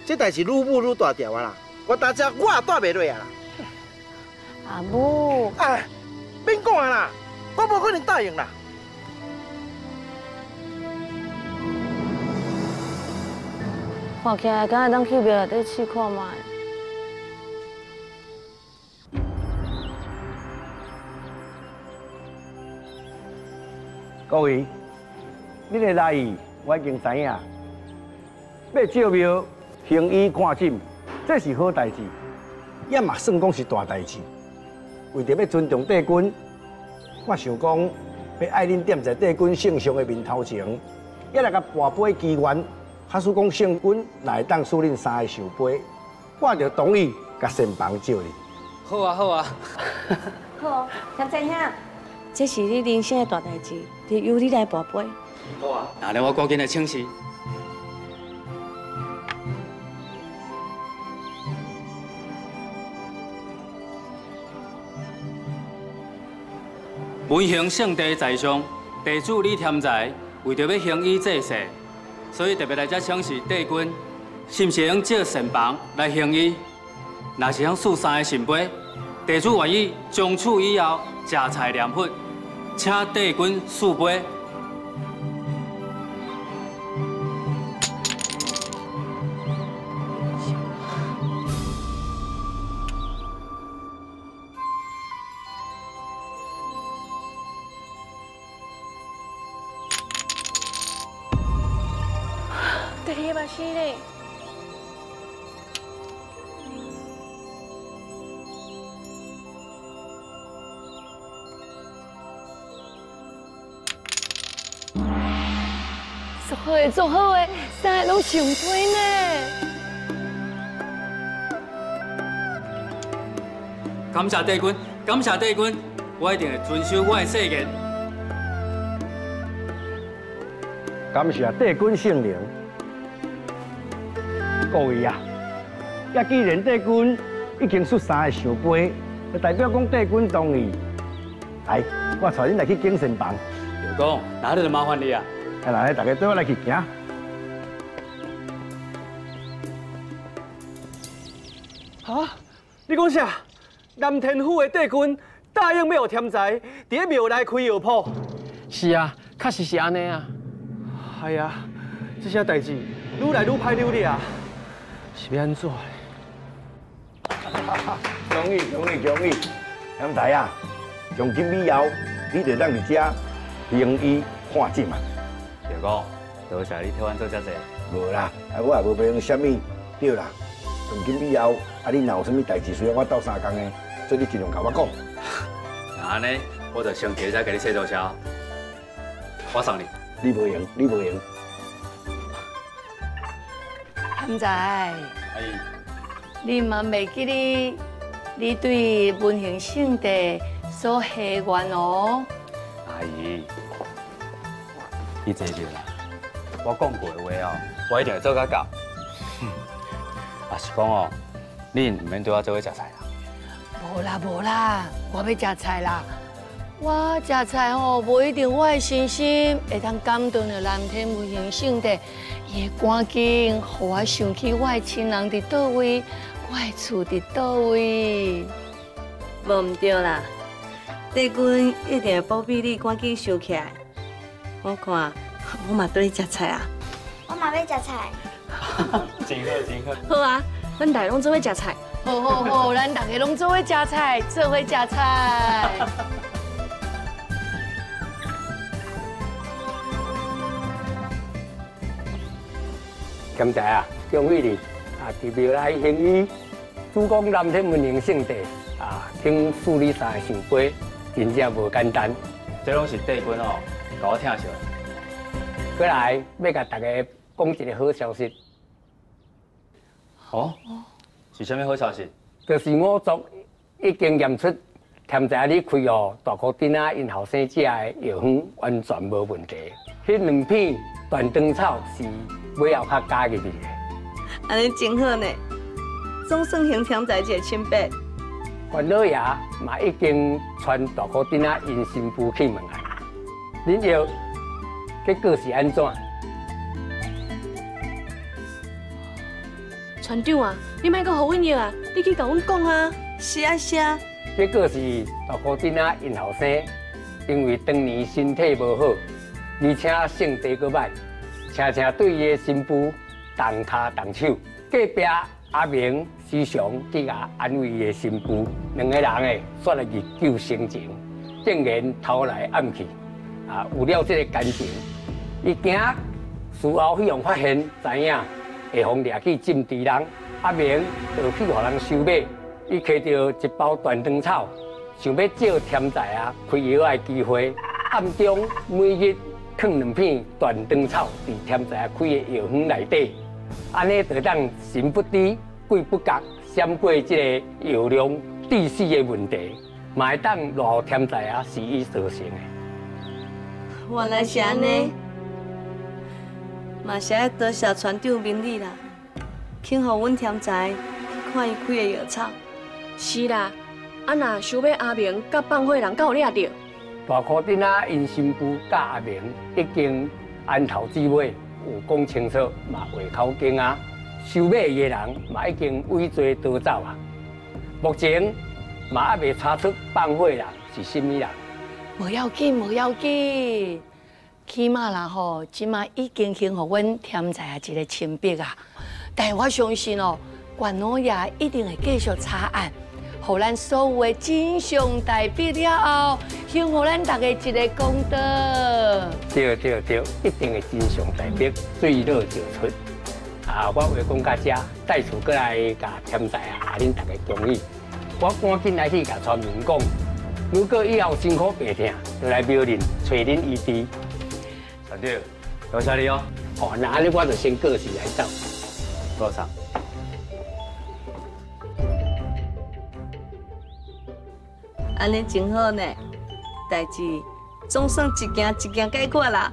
这代志愈母愈大条啊啦，我大只我也带袂落啊啦。
阿母，
哎，免讲啊啦，我无可能答应啦。
看起来敢会当去庙内底试看卖。
各位，你的来意我已经知影。要照庙行医看诊，这是好代志，也嘛算讲是大代志。为着要尊重帝君，我想讲要爱恁点在帝君圣上的面头前，也来甲跋杯祈愿，假使讲圣君来当赐恁三个寿杯，我就同意甲神房照你。
好啊，好啊。[laughs]
好，听知影？
这是你人生的大代志，就由你来跋杯。
好啊，那咧我赶紧来请示。文行圣地在上，地主李添财为着要行医济世，所以特别来这请示帝君，是不是用借神房来行医？若是用四三个神杯，地主愿意从此以后食菜念佛，请帝君赐杯。
上推呢。
感谢帝君，感谢帝君，我一定会遵守我的誓言。
感谢帝君圣灵。各位啊，也既然帝君已经出三个圣杯，就代表讲帝君同意。来，我带恁来去敬神房。
刘公，哪里就麻烦你啊？
来来，大家跟我来去行。
啊！你讲啥？南天府的帝君答应要添财，伫庙内开药铺。
是啊，确实是安尼啊。
哎呀，这些代志愈来愈歹溜了啊！是要安怎？
恭喜恭喜恭喜！添财啊，从今以后，你就当伫遮行医看诊嘛。
大哥，多谢你替阮做遮济。
无啦，啊我也无要用什么，对啦。从今以后，啊你若有啥物代志需要我斗相共的，所以你尽量甲我讲。[laughs]
那安尼，我就先提再给你说多谢。我送你。
你不用，你无用。
现在，
阿姨，
你嘛袂记你，你对文行圣地所许愿哦。
阿姨，你坐住啦。我讲过的话哦，我一定会做到到。也 [laughs] 是讲哦，你唔免对我做伙食菜啦。
无啦无啦，我要食菜啦。我食菜吼，无一定我的信心会当感动着蓝天无形圣地，伊会赶紧，互我想起我的亲人伫倒位，我的厝伫倒位。
无唔对啦，帝君一定会保庇你赶紧收起来。我看我嘛对你食菜啊。
我嘛要食菜。
真好真好。
好啊，咱大家拢做伙食菜。
好好好，咱大家拢做伙食菜，做伙食菜。
感谢啊，恭喜你啊！伫庙内行医，主讲南天文明圣地啊，听处理三个圣杯，真正无简单。
这拢是帝君哦，甲我听笑。
过来要甲大家讲一个好消息。
哦，是啥物好消息？
就是我昨已经验出添在你开哦大块丁啊，因后生食的药方完全无问题。迄两片断肠草是尾后较加入去的。
安尼真好呢，总算行添在一个清白。
关老爷嘛已经传大哥丁啊因新妇去问啊，恁要结果是安怎？
船长啊，你莫阁好阮药啊，你去甲阮讲啊。
是啊是啊。
结果是大哥丁仔因后生，因为当年身体无好，而且性地阁歹，常常对伊的新妇动他动手。隔壁阿明时常去甲安慰伊的新妇，两个人诶说了日久生情，竟然偷来暗去，啊，有了这个感情。伊惊事后去用发现，知影会互掠去禁地人，阿明就去互人收买。伊摕到一包断肠草，想要借天台啊开药的机会，暗中每日放两片断肠草伫天台开的药方内底，安尼就当神不知鬼不觉，闪过这个药量致死的问题，嘛会当落天台啊是伊造成的。
原来是安尼，嘛是爱多谢船长明理啦，肯互阮天才去看伊开的药草。
是啦，啊那想要阿明甲放火人有掠着？
大柯丁仔因新妇甲阿明已经安头至尾，有讲清楚，嘛话口经啊。收买伊的人嘛已经畏罪逃走啊。目前嘛还未查出放火人是甚物人。
无要紧，无要紧，起码啦吼，即马已经幸互阮添在一个清白啊。但我相信哦，关老爷一定会继续查案。互咱所有的真相大白了后，享互咱大家一个公道。
对对对，一定会真相大白，水落就出。啊，我话讲到这，再次过来甲添在啊，恁大家同意。我赶紧来去甲村民讲，如果以后辛苦病痛，就来庙林找恁医治。
团长，多谢你哦。
哦，那安尼我就先过去来走。
多少？
安尼真好呢，代志总算一件一件解决啦。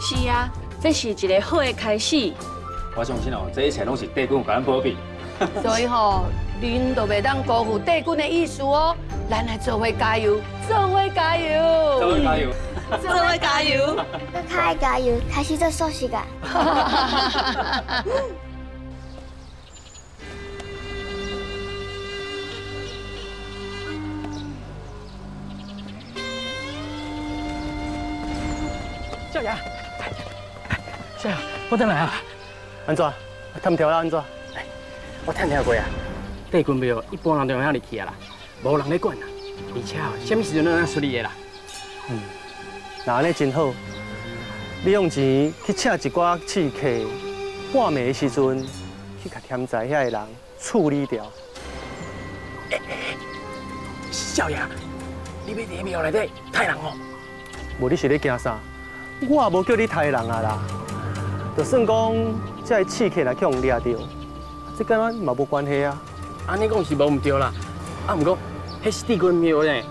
是啊，这是一个好的开始。
我相信哦，这一切拢是帝君甲咱保庇。[laughs]
所以吼，您都袂当辜负帝君的意思哦。咱来做伙加油，做伙加油，
做伙加油，
做伙加油，
开加油，开始做寿司噶。
少爷，少爷，我等来啊！
安怎？探条啦？安怎？
我探听过啊，帝君庙一般人都用遐入去啊啦，无人咧管啊，而且哦，什么时阵都能处理的啦。
嗯，那安尼真好。你用钱去请一寡刺客，半暝的时阵去甲天灾遐个人处理掉。
少爷，你要伫庙内底杀人哦？
无你是咧惊啥？我也无叫你杀人啊啦，就算讲这个刺客来去互掠着，这跟咱嘛无关系啊。
安尼讲是无毋对啦，啊，毋过迄是帝君庙呢，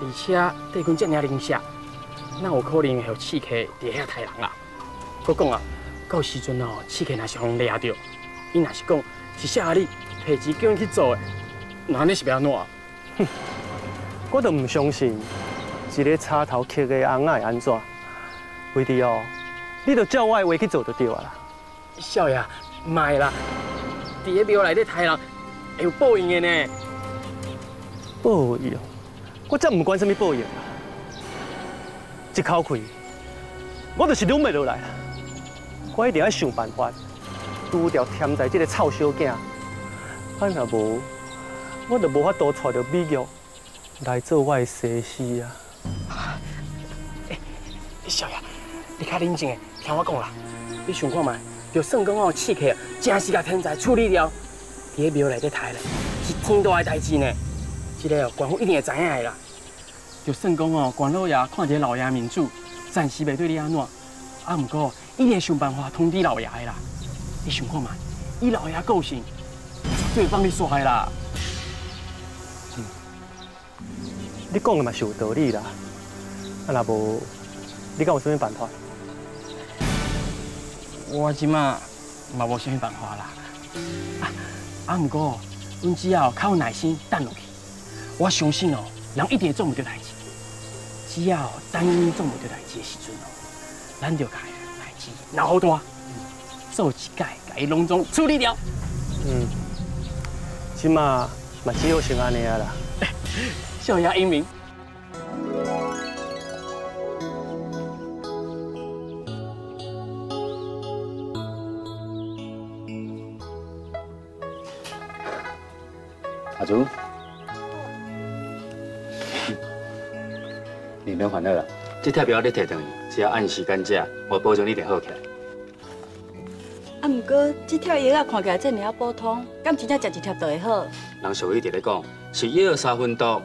而且帝君遮尔灵舍，哪有可能有刺客伫遐杀人啊？我讲啊，到时阵哦，刺客若是互掠着，伊若是讲是下你提钱叫伊去做的，那你是要安怎？
哼，[laughs] 我都毋相信一个插头刻的翁仔会安怎？为弟哦，你就照我的话去做就对啊啦。
少爷，唔系啦，伫个庙内底杀人会有报应的呢。
报应？我真唔管什么报应啦。一口气，我就是忍袂落来啦。我一定要想办法除掉添在这个臭小囝。啊，若无，我就无法度带着美玉来做我的西施啊。
少爷。你较冷静的，听我讲啦。你想看卖？就算讲哦，刺客真是甲天才处理了，伫个庙内底杀咧，是天大的代志呢。这个哦，官府一定会知影的啦。就算讲哦，关老爷看这老爷面子，暂时袂对你安怎，啊，毋过一定会想办法通知老爷的啦。你想看嘛？以老爷个性，绝对会帮你耍的啦。
嗯，你讲的嘛是有道理啦。啊，若无，你敢有啥物办法？
我即马嘛无啥物办法啦，啊啊！毋过，阮只要较有耐心等落去，我相信哦，人一定会做唔到代志。只要等伊做唔到代志的时阵哦，咱就开代志脑大，做一届，甲伊隆重处理掉。
嗯，起码嘛只有像安尼啊啦。[laughs]
少爷英明。
阿祖，你免烦恼啦，这贴表你摕回去，只要按时间食，我保证你定好起来。
啊，不过这条药啊看起来真尔普通，敢真正食一贴就会好？
人俗语直咧讲，是药三分毒。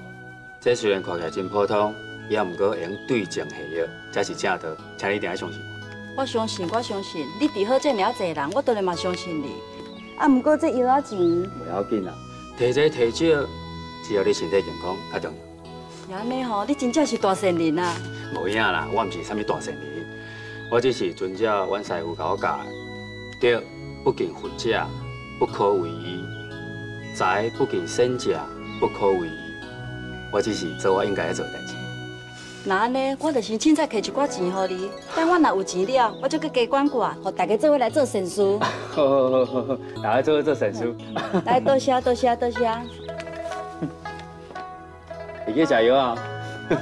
这虽然看起来真普通，也毋过会用对症下药，才是正道，请你一定要相信。
我相信，我相信，你治好这尔济人，我当然嘛相信你。啊，不过这药啊钱，
不要紧啦，提多提少，只要你身体健康，较重
要。安尼吼，你真正是大善人啊！
无影啦，我毋是啥物大善人，我只是遵照阮师傅教我教的。对，不敬佛者，不可为医；财不敬身者，不可为医。我只是做我应该做的代志。
那安尼，我就先凊彩摕一寡钱给你，等我若有钱了，我就去加管管，互大家做伙来做善事。[laughs]
好好好好好，大家做伙做善事。
来，多谢多谢多谢。
你去加油啊！[laughs]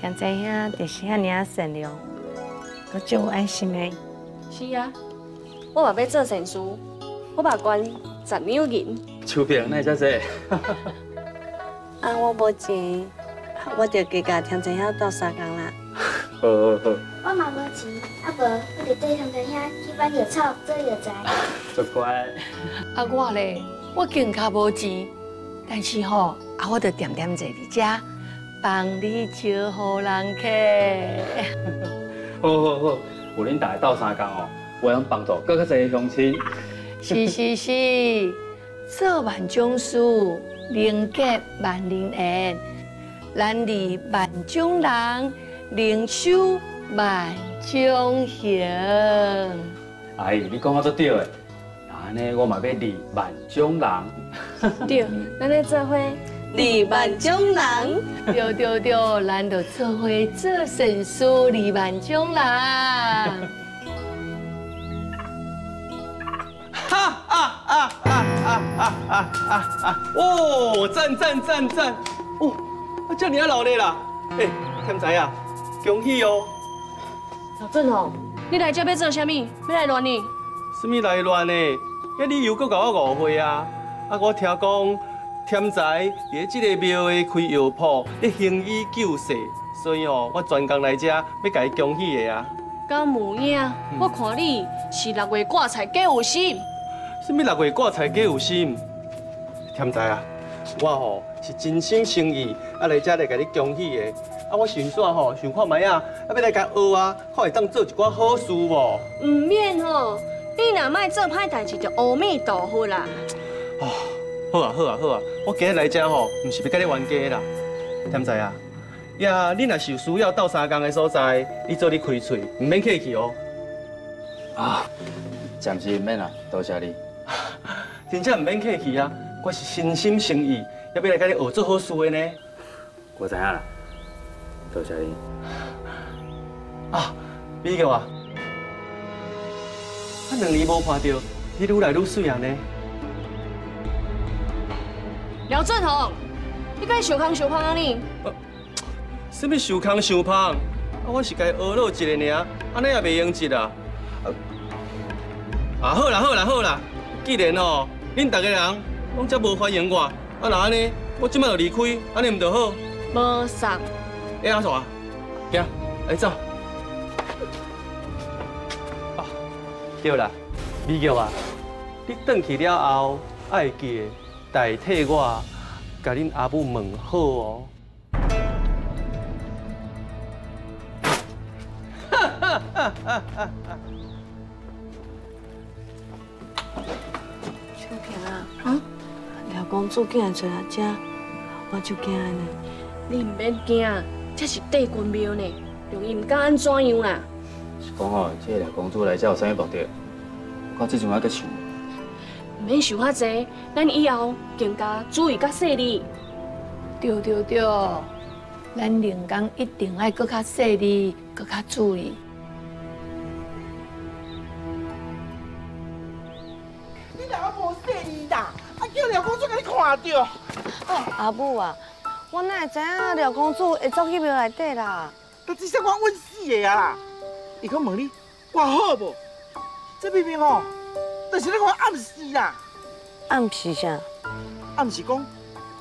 听知兄就是遐尔善良，佮足有爱心的。
是啊，我嘛要做善事，我嘛捐十两银。
手柄那遮济？
啊，我无钱，我就加甲听知兄斗三工啦。
好好好。
我嘛无钱，啊无我就缀听知兄去买药草做药材。
足乖。
啊我咧，我更较无钱，但是吼，啊我就点点坐伫遮，帮你招呼人
客。好好好。有恁大家斗三工哦，我能帮助更较侪乡亲。
是是是，做万种事，能结万人缘，咱离万种人，能收万种行。
阿姨，你讲啊都对诶，安尼我嘛要离万种人。
对，咱来做伙二万种人。
对对对，咱就做伙做善事，二万种人。
哈啊啊啊啊啊啊啊！哦，赞赞赞赞！哦，叫你也老累啦。哎，天才啊，恭喜哦！
老郑哦，你来这要做啥物？要来乱呢？
什么来乱呢？遐理由搁搞我误会啊！啊，我听讲天仔伫即个庙的开药铺，咧行医救世，所以哦，我专工来遮要甲伊恭喜的啊。
敢有影？我看你是六月挂彩皆有心。
什么六月挂彩皆有心？天仔啊，我吼是真心诚意啊来遮来甲你恭喜的。啊，我想煞吼想看卖啊，啊要来甲学啊，看会当做一寡好事无？
唔免吼，你若卖做歹代志，就阿弥陀佛啦。
哦，好啊好啊好啊，我今日来这吼，唔是要跟你冤家啦。天仔啊，呀，你若是有需要到三工的所在，你做你开嘴，唔免客气哦。
啊，暂时唔免啦，多谢你。[laughs]
真正唔免客气啊！我是真心诚意，要要来跟你学做好事的呢。
我知影啦，多谢你。
啊，美玉啊，啊两年无看到，你愈来愈水啊呢。
廖振宏，你该受康受胖啊你？
什么受康受胖？啊，我是该学老一个尔，安尼也袂用一啊。啊，好啦好啦好啦。既然哦，恁大家人拢遮无欢迎我，啊那安尼，我即摆就离开，安尼唔就好？
无送。
哎阿嫂，行，来走。啊，对啦，美玉啊，你转去了后，爱记得代替我，甲恁阿母问好哦。哈哈哈哈哈哈！
啊！
廖公主竟然找来这，我就惊呢。
你唔免惊，这是帝君庙呢，容易唔敢安怎样啦。
是讲哦，这廖公主来这有啥物目的？我这阵还搁想。
唔免想遐济，咱以后更加注意甲细腻。
对对对，咱人工一定爱搁较细腻，搁较注意。
你哪个无细腻啦？啊，叫廖公主甲你看到。
阿母啊，我哪会知影廖公主会走去庙内底啦？
都只是我稳死的啊啦！伊讲问你挂好无？这明明吼，就是咧我暗示啦。
暗示啥？
暗示讲，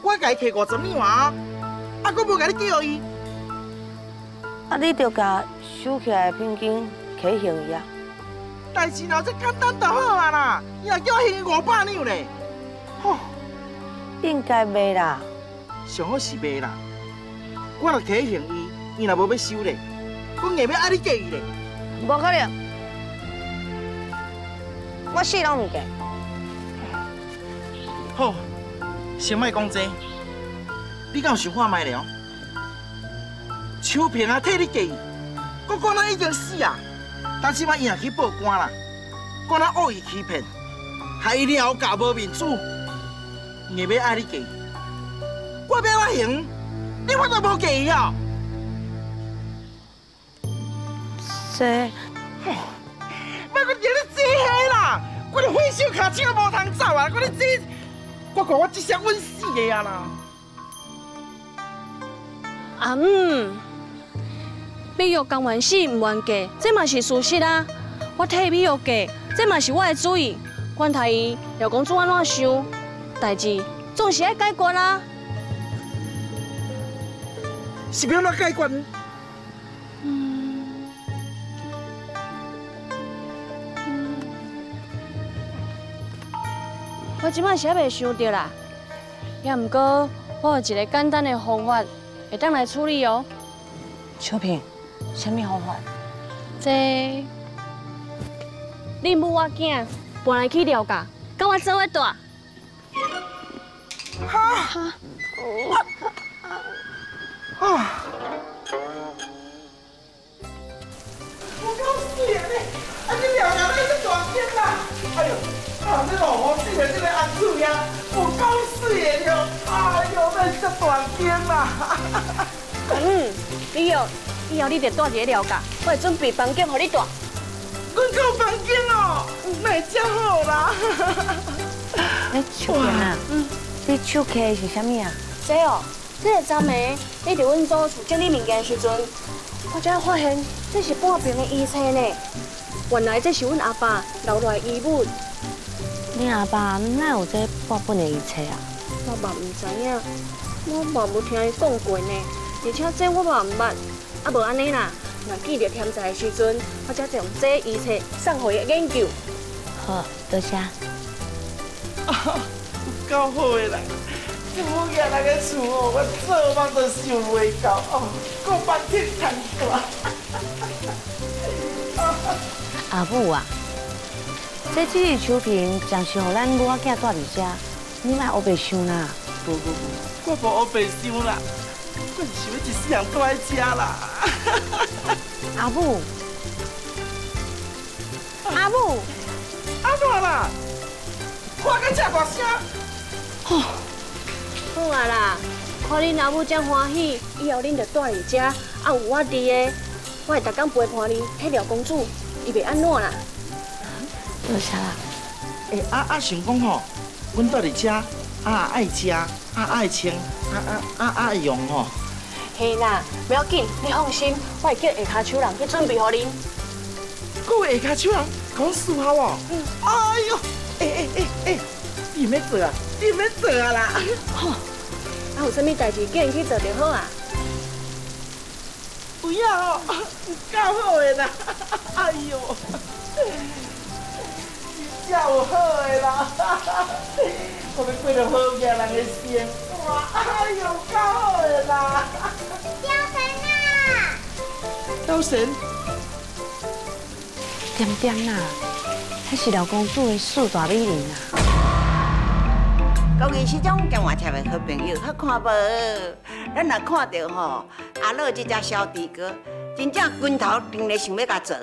我甲伊摕五十两啊，啊，我无甲你叫伊。
啊，你着甲收起来的聘金摕还伊啊？
代志若这简单就好啊啦，伊若叫我还五百两咧，吼，
应该袂啦。
上好是袂啦。我若摕还伊，伊若无要收咧，我硬要爱你嫁伊咧。
无可能，我死拢唔嫁。
好，先莫讲这，你敢有想看卖了？秋萍啊，替你嫁伊，我讲咱已经死啊，但是嘛，伊若去报官啦，讲咱恶意欺骗，害伊了后嫁无面子，硬要爱你嫁，我要我行，你我都无嫁伊哦。
这，
莫搁伫咧做下啦！我连火烧卡车都无通走啊！我咧做，我看我即下稳死个啊啦！
阿姆，美玉甘愿死唔愿嫁，这嘛是事实啊！我替美玉嫁，这嘛是我的主意。管他伊廖公主安怎想，代志总是要解决啦。
是要怎解决？
即摆是还袂想到啦，也毋过我有一个简单的方法，会当来处理哦。
秋萍，什么方法？
这，你母我囝搬来去了解，跟我做伙住。
哈！啊！我讲死啊你！啊你了解那是大天啦！哎呦！啊！你老我死的这个阿叔呀，我讲死的了！哎呦，那是大天啦！[laughs]
嗯，你哦，以后你得住一个了解，我会准备房间给你住。
阮有房间哦，那会真好啦！
哎，秋萍啊，嗯，你手摕的是啥物啊？
这哦，这个昨暝你伫阮组厝整理物件的时阵，我才发现这是半瓶的医册呢。原来这是阮阿爸留落来遗物。
你阿爸哪有这半本的遗册啊？
我嘛唔知影，我嘛无听伊讲过呢。而且这我嘛唔捌，啊无安尼啦。若记着天灾的时阵，我才将这遗册送互伊研究。
好，多谢。[laughs]
够好的啦！这物件那个厝哦，我做梦都想袂到哦，够半天赚大。[laughs]
阿母啊，这只是秋萍，暂时互咱母仔囝住伫遮，你莫黑白想啦。
不不不，我无黑白想啦，我是想要一世人住在遮啦。
阿母，
阿母，
阿怎啦？看个这大声！
哦，好啊啦，看恁阿母这欢喜，以后恁就住伫遮，啊有我伫的，我会逐天陪伴恁，替廖公主，伊袂安怎啦？
多谢啦。
诶，啊啊，想讲吼，阮住伫遮，啊爱食，啊爱穿，啊啊啊爱用吼。
嘿啦，不要紧，你放心，我会叫下骹手人去准备互恁。
各位下骹手人讲伺候哦。嗯。哎呦，诶诶诶诶，你免做啊，你免做啊啦。
好，啊有啥物代志叫人去做就好啊。
不要哦，够好的啦。[laughs] 哎呦，你真有好的啦。我们过着好嘢人的生活，哎呦，够好的啦。
雕神啊！
雕神，
点点啊，那是老公主的四大美人啊。
各位是种江华车的好朋友，好看无？咱若看到吼阿乐这只小猪哥，真正拳头顶咧想要甲做；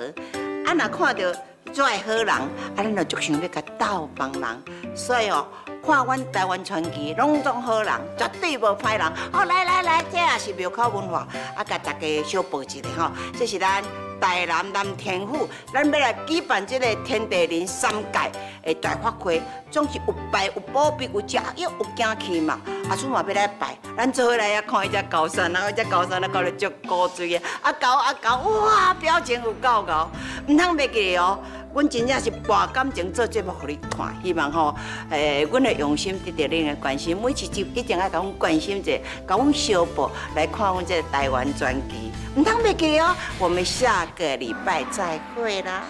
啊，若看到做好人，啊，咱就足想要甲斗帮人，所以哦，看阮台湾传奇，拢总好人，绝对无歹人。哦，来来来，这也是庙口文化，啊，甲大家小报一下吼，这是咱。台南南天府，咱要来举办这个天地人三界的大法会，总是有拜有保庇有食药有惊气嘛。阿叔嘛要来拜，咱做伙来遐看伊只高山，然后只高山咧搞得足高水的，啊高啊高，哇，表情有够高，唔通袂记哦。阮真正是博感情做节目互你看，希望吼，诶，阮会用心得到恁的关心，每次就一定要甲阮关心者，甲阮小报来看阮这个台湾专辑，唔通忘记哦，我们下个礼拜再会啦。